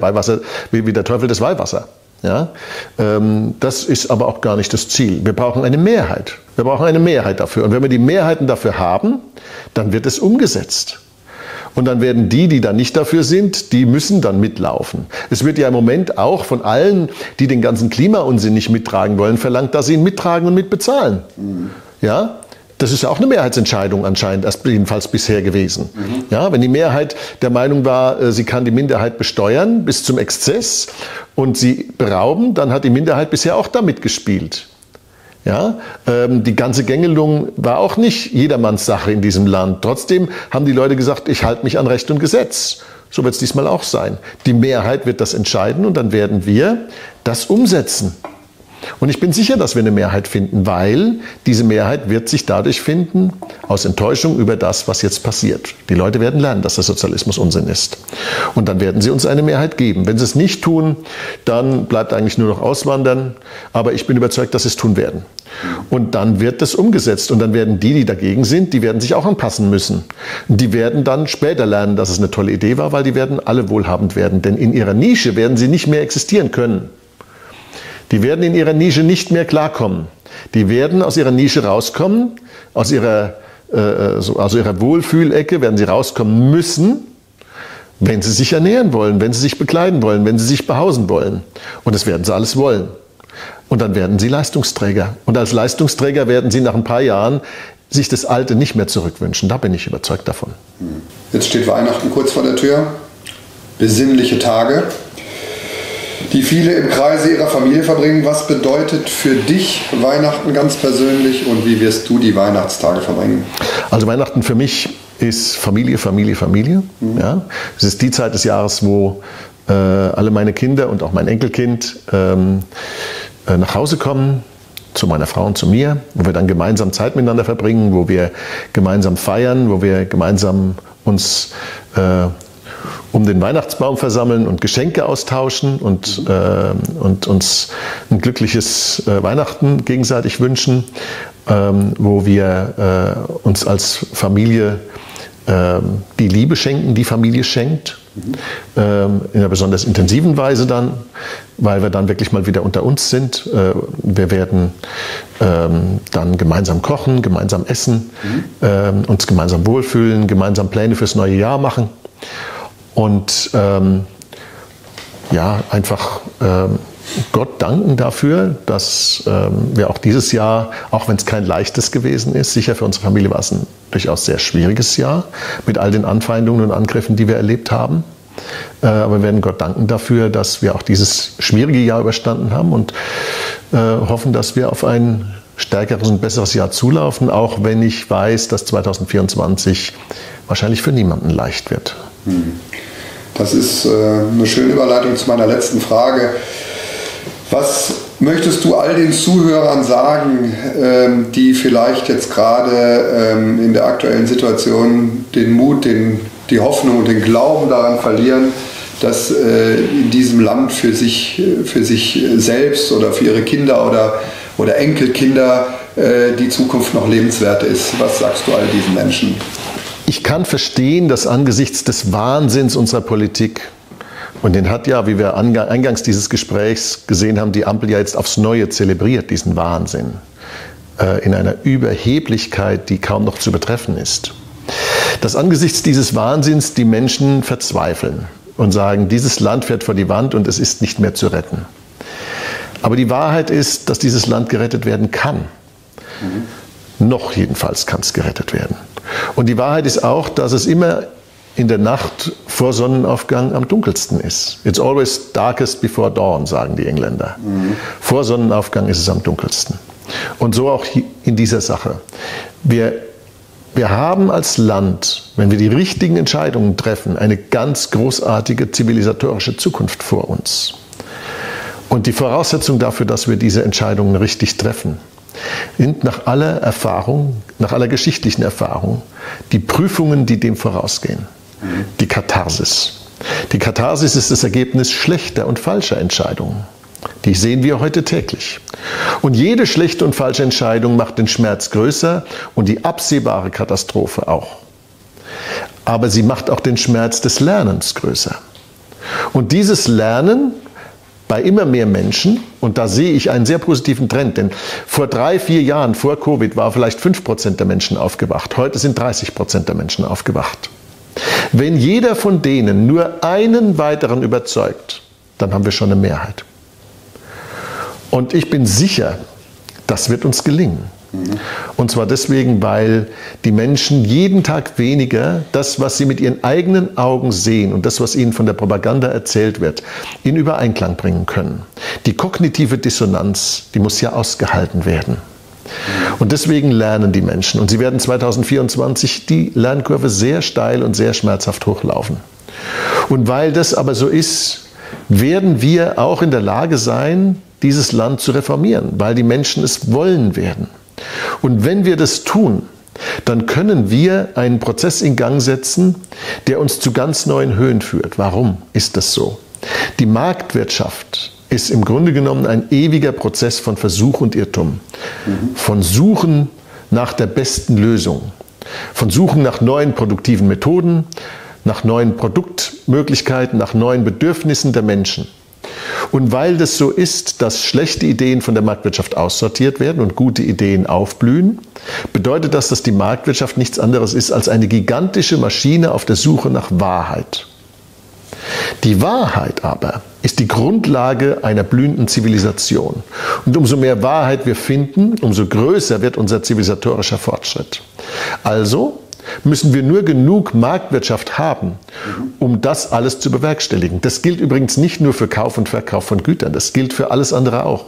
wie, wie der Teufel das Weihwasser. Ja, ähm, das ist aber auch gar nicht das Ziel. Wir brauchen eine Mehrheit. Wir brauchen eine Mehrheit dafür. Und wenn wir die Mehrheiten dafür haben, dann wird es umgesetzt. Und dann werden die, die da nicht dafür sind, die müssen dann mitlaufen. Es wird ja im Moment auch von allen, die den ganzen Klimaunsinn nicht mittragen wollen, verlangt, dass sie ihn mittragen und mitbezahlen. Mhm. Ja? Das ist ja auch eine Mehrheitsentscheidung anscheinend, erst jedenfalls bisher gewesen. Mhm. Ja, wenn die Mehrheit der Meinung war, äh, sie kann die Minderheit besteuern bis zum Exzess und sie berauben, dann hat die Minderheit bisher auch damit gespielt. Ja, ähm, die ganze Gängelung war auch nicht jedermanns Sache in diesem Land. Trotzdem haben die Leute gesagt, ich halte mich an Recht und Gesetz. So wird es diesmal auch sein. Die Mehrheit wird das entscheiden und dann werden wir das umsetzen. Und ich bin sicher, dass wir eine Mehrheit finden, weil diese Mehrheit wird sich dadurch finden, aus Enttäuschung über das, was jetzt passiert. Die Leute werden lernen, dass der Sozialismus Unsinn ist. Und dann werden sie uns eine Mehrheit geben. Wenn sie es nicht tun, dann bleibt eigentlich nur noch Auswandern. Aber ich bin überzeugt, dass sie es tun werden. Und dann wird das umgesetzt. Und dann werden die, die dagegen sind, die werden sich auch anpassen müssen. Die werden dann später lernen, dass es eine tolle Idee war, weil die werden alle wohlhabend werden. Denn in ihrer Nische werden sie nicht mehr existieren können. Die werden in ihrer Nische nicht mehr klarkommen. Die werden aus ihrer Nische rauskommen, aus ihrer, äh, aus ihrer Wohlfühlecke werden sie rauskommen müssen, wenn sie sich ernähren wollen, wenn sie sich bekleiden wollen, wenn sie sich behausen wollen. Und das werden sie alles wollen. Und dann werden sie Leistungsträger. Und als Leistungsträger werden sie nach ein paar Jahren sich das Alte nicht mehr zurückwünschen. Da bin ich überzeugt davon. Jetzt steht Weihnachten kurz vor der Tür. Besinnliche Tage die viele im Kreise ihrer Familie verbringen. Was bedeutet für dich Weihnachten ganz persönlich und wie wirst du die Weihnachtstage verbringen? Also Weihnachten für mich ist Familie, Familie, Familie. Mhm. Ja? Es ist die Zeit des Jahres, wo äh, alle meine Kinder und auch mein Enkelkind ähm, äh, nach Hause kommen, zu meiner Frau und zu mir, wo wir dann gemeinsam Zeit miteinander verbringen, wo wir gemeinsam feiern, wo wir gemeinsam uns äh, um den Weihnachtsbaum versammeln und Geschenke austauschen und, äh, und uns ein glückliches äh, Weihnachten gegenseitig wünschen, ähm, wo wir äh, uns als Familie ähm, die Liebe schenken, die Familie schenkt. Ähm, in einer besonders intensiven Weise dann, weil wir dann wirklich mal wieder unter uns sind. Äh, wir werden ähm, dann gemeinsam kochen, gemeinsam essen, mhm. uns gemeinsam wohlfühlen, gemeinsam Pläne fürs neue Jahr machen und ähm, ja, einfach ähm, Gott danken dafür, dass ähm, wir auch dieses Jahr, auch wenn es kein leichtes gewesen ist, sicher für unsere Familie war es ein durchaus sehr schwieriges Jahr mit all den Anfeindungen und Angriffen, die wir erlebt haben. Äh, aber wir werden Gott danken dafür, dass wir auch dieses schwierige Jahr überstanden haben und äh, hoffen, dass wir auf ein stärkeres und besseres Jahr zulaufen, auch wenn ich weiß, dass 2024 wahrscheinlich für niemanden leicht wird. Hm. Das ist äh, eine schöne Überleitung zu meiner letzten Frage. Was möchtest du all den Zuhörern sagen, ähm, die vielleicht jetzt gerade ähm, in der aktuellen Situation den Mut, den, die Hoffnung und den Glauben daran verlieren, dass äh, in diesem Land für sich, für sich selbst oder für ihre Kinder oder, oder Enkelkinder äh, die Zukunft noch lebenswert ist? Was sagst du all diesen Menschen? Ich kann verstehen, dass angesichts des Wahnsinns unserer Politik und den hat ja, wie wir eingangs dieses Gesprächs gesehen haben, die Ampel ja jetzt aufs Neue zelebriert, diesen Wahnsinn, äh, in einer Überheblichkeit, die kaum noch zu betreffen ist. Dass angesichts dieses Wahnsinns die Menschen verzweifeln und sagen, dieses Land fährt vor die Wand und es ist nicht mehr zu retten. Aber die Wahrheit ist, dass dieses Land gerettet werden kann. Mhm. Noch jedenfalls kann es gerettet werden. Und die Wahrheit ist auch, dass es immer in der Nacht vor Sonnenaufgang am dunkelsten ist. It's always darkest before dawn, sagen die Engländer. Mhm. Vor Sonnenaufgang ist es am dunkelsten. Und so auch in dieser Sache. Wir, wir haben als Land, wenn wir die richtigen Entscheidungen treffen, eine ganz großartige zivilisatorische Zukunft vor uns. Und die Voraussetzung dafür, dass wir diese Entscheidungen richtig treffen, sind nach aller Erfahrung, nach aller geschichtlichen Erfahrung, die Prüfungen, die dem vorausgehen die Katharsis. Die Katharsis ist das Ergebnis schlechter und falscher Entscheidungen. Die sehen wir heute täglich. Und jede schlechte und falsche Entscheidung macht den Schmerz größer und die absehbare Katastrophe auch. Aber sie macht auch den Schmerz des Lernens größer. Und dieses Lernen bei immer mehr Menschen, und da sehe ich einen sehr positiven Trend, denn vor drei, vier Jahren vor Covid war vielleicht fünf Prozent der Menschen aufgewacht. Heute sind 30 Prozent der Menschen aufgewacht. Wenn jeder von denen nur einen weiteren überzeugt, dann haben wir schon eine Mehrheit. Und ich bin sicher, das wird uns gelingen. Und zwar deswegen, weil die Menschen jeden Tag weniger das, was sie mit ihren eigenen Augen sehen und das, was ihnen von der Propaganda erzählt wird, in Übereinklang bringen können. Die kognitive Dissonanz, die muss ja ausgehalten werden. Und deswegen lernen die Menschen. Und sie werden 2024 die Lernkurve sehr steil und sehr schmerzhaft hochlaufen. Und weil das aber so ist, werden wir auch in der Lage sein, dieses Land zu reformieren, weil die Menschen es wollen werden. Und wenn wir das tun, dann können wir einen Prozess in Gang setzen, der uns zu ganz neuen Höhen führt. Warum ist das so? Die Marktwirtschaft ist im Grunde genommen ein ewiger Prozess von Versuch und Irrtum, von Suchen nach der besten Lösung, von Suchen nach neuen produktiven Methoden, nach neuen Produktmöglichkeiten, nach neuen Bedürfnissen der Menschen. Und weil das so ist, dass schlechte Ideen von der Marktwirtschaft aussortiert werden und gute Ideen aufblühen, bedeutet das, dass die Marktwirtschaft nichts anderes ist als eine gigantische Maschine auf der Suche nach Wahrheit. Die Wahrheit aber ist die Grundlage einer blühenden Zivilisation. Und umso mehr Wahrheit wir finden, umso größer wird unser zivilisatorischer Fortschritt. Also müssen wir nur genug Marktwirtschaft haben, um das alles zu bewerkstelligen. Das gilt übrigens nicht nur für Kauf und Verkauf von Gütern, das gilt für alles andere auch.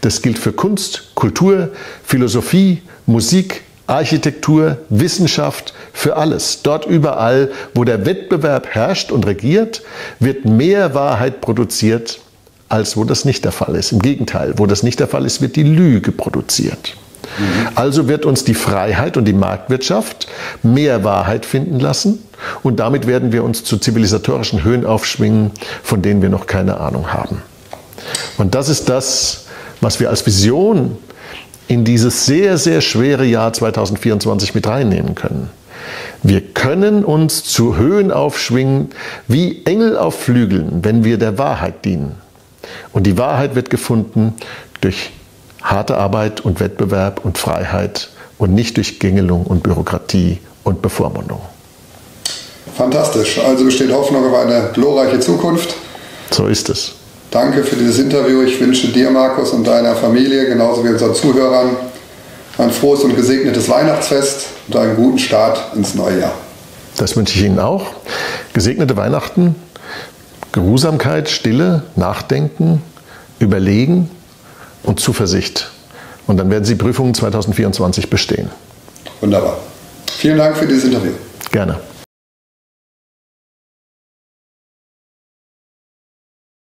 Das gilt für Kunst, Kultur, Philosophie, Musik, Architektur, Wissenschaft, für alles. Dort überall, wo der Wettbewerb herrscht und regiert, wird mehr Wahrheit produziert, als wo das nicht der Fall ist. Im Gegenteil, wo das nicht der Fall ist, wird die Lüge produziert. Also wird uns die Freiheit und die Marktwirtschaft mehr Wahrheit finden lassen und damit werden wir uns zu zivilisatorischen Höhen aufschwingen, von denen wir noch keine Ahnung haben. Und das ist das, was wir als Vision in dieses sehr, sehr schwere Jahr 2024 mit reinnehmen können. Wir können uns zu Höhen aufschwingen wie Engel auf Flügeln, wenn wir der Wahrheit dienen. Und die Wahrheit wird gefunden durch harte Arbeit und Wettbewerb und Freiheit und nicht durch Gängelung und Bürokratie und Bevormundung. Fantastisch. Also besteht Hoffnung auf eine glorreiche Zukunft. So ist es. Danke für dieses Interview. Ich wünsche dir, Markus, und deiner Familie, genauso wie unseren Zuhörern, ein frohes und gesegnetes Weihnachtsfest und einen guten Start ins neue Jahr. Das wünsche ich Ihnen auch. Gesegnete Weihnachten, Geruhsamkeit, Stille, Nachdenken, Überlegen und Zuversicht. Und dann werden Sie Prüfungen 2024 bestehen. Wunderbar. Vielen Dank für dieses Interview. Gerne.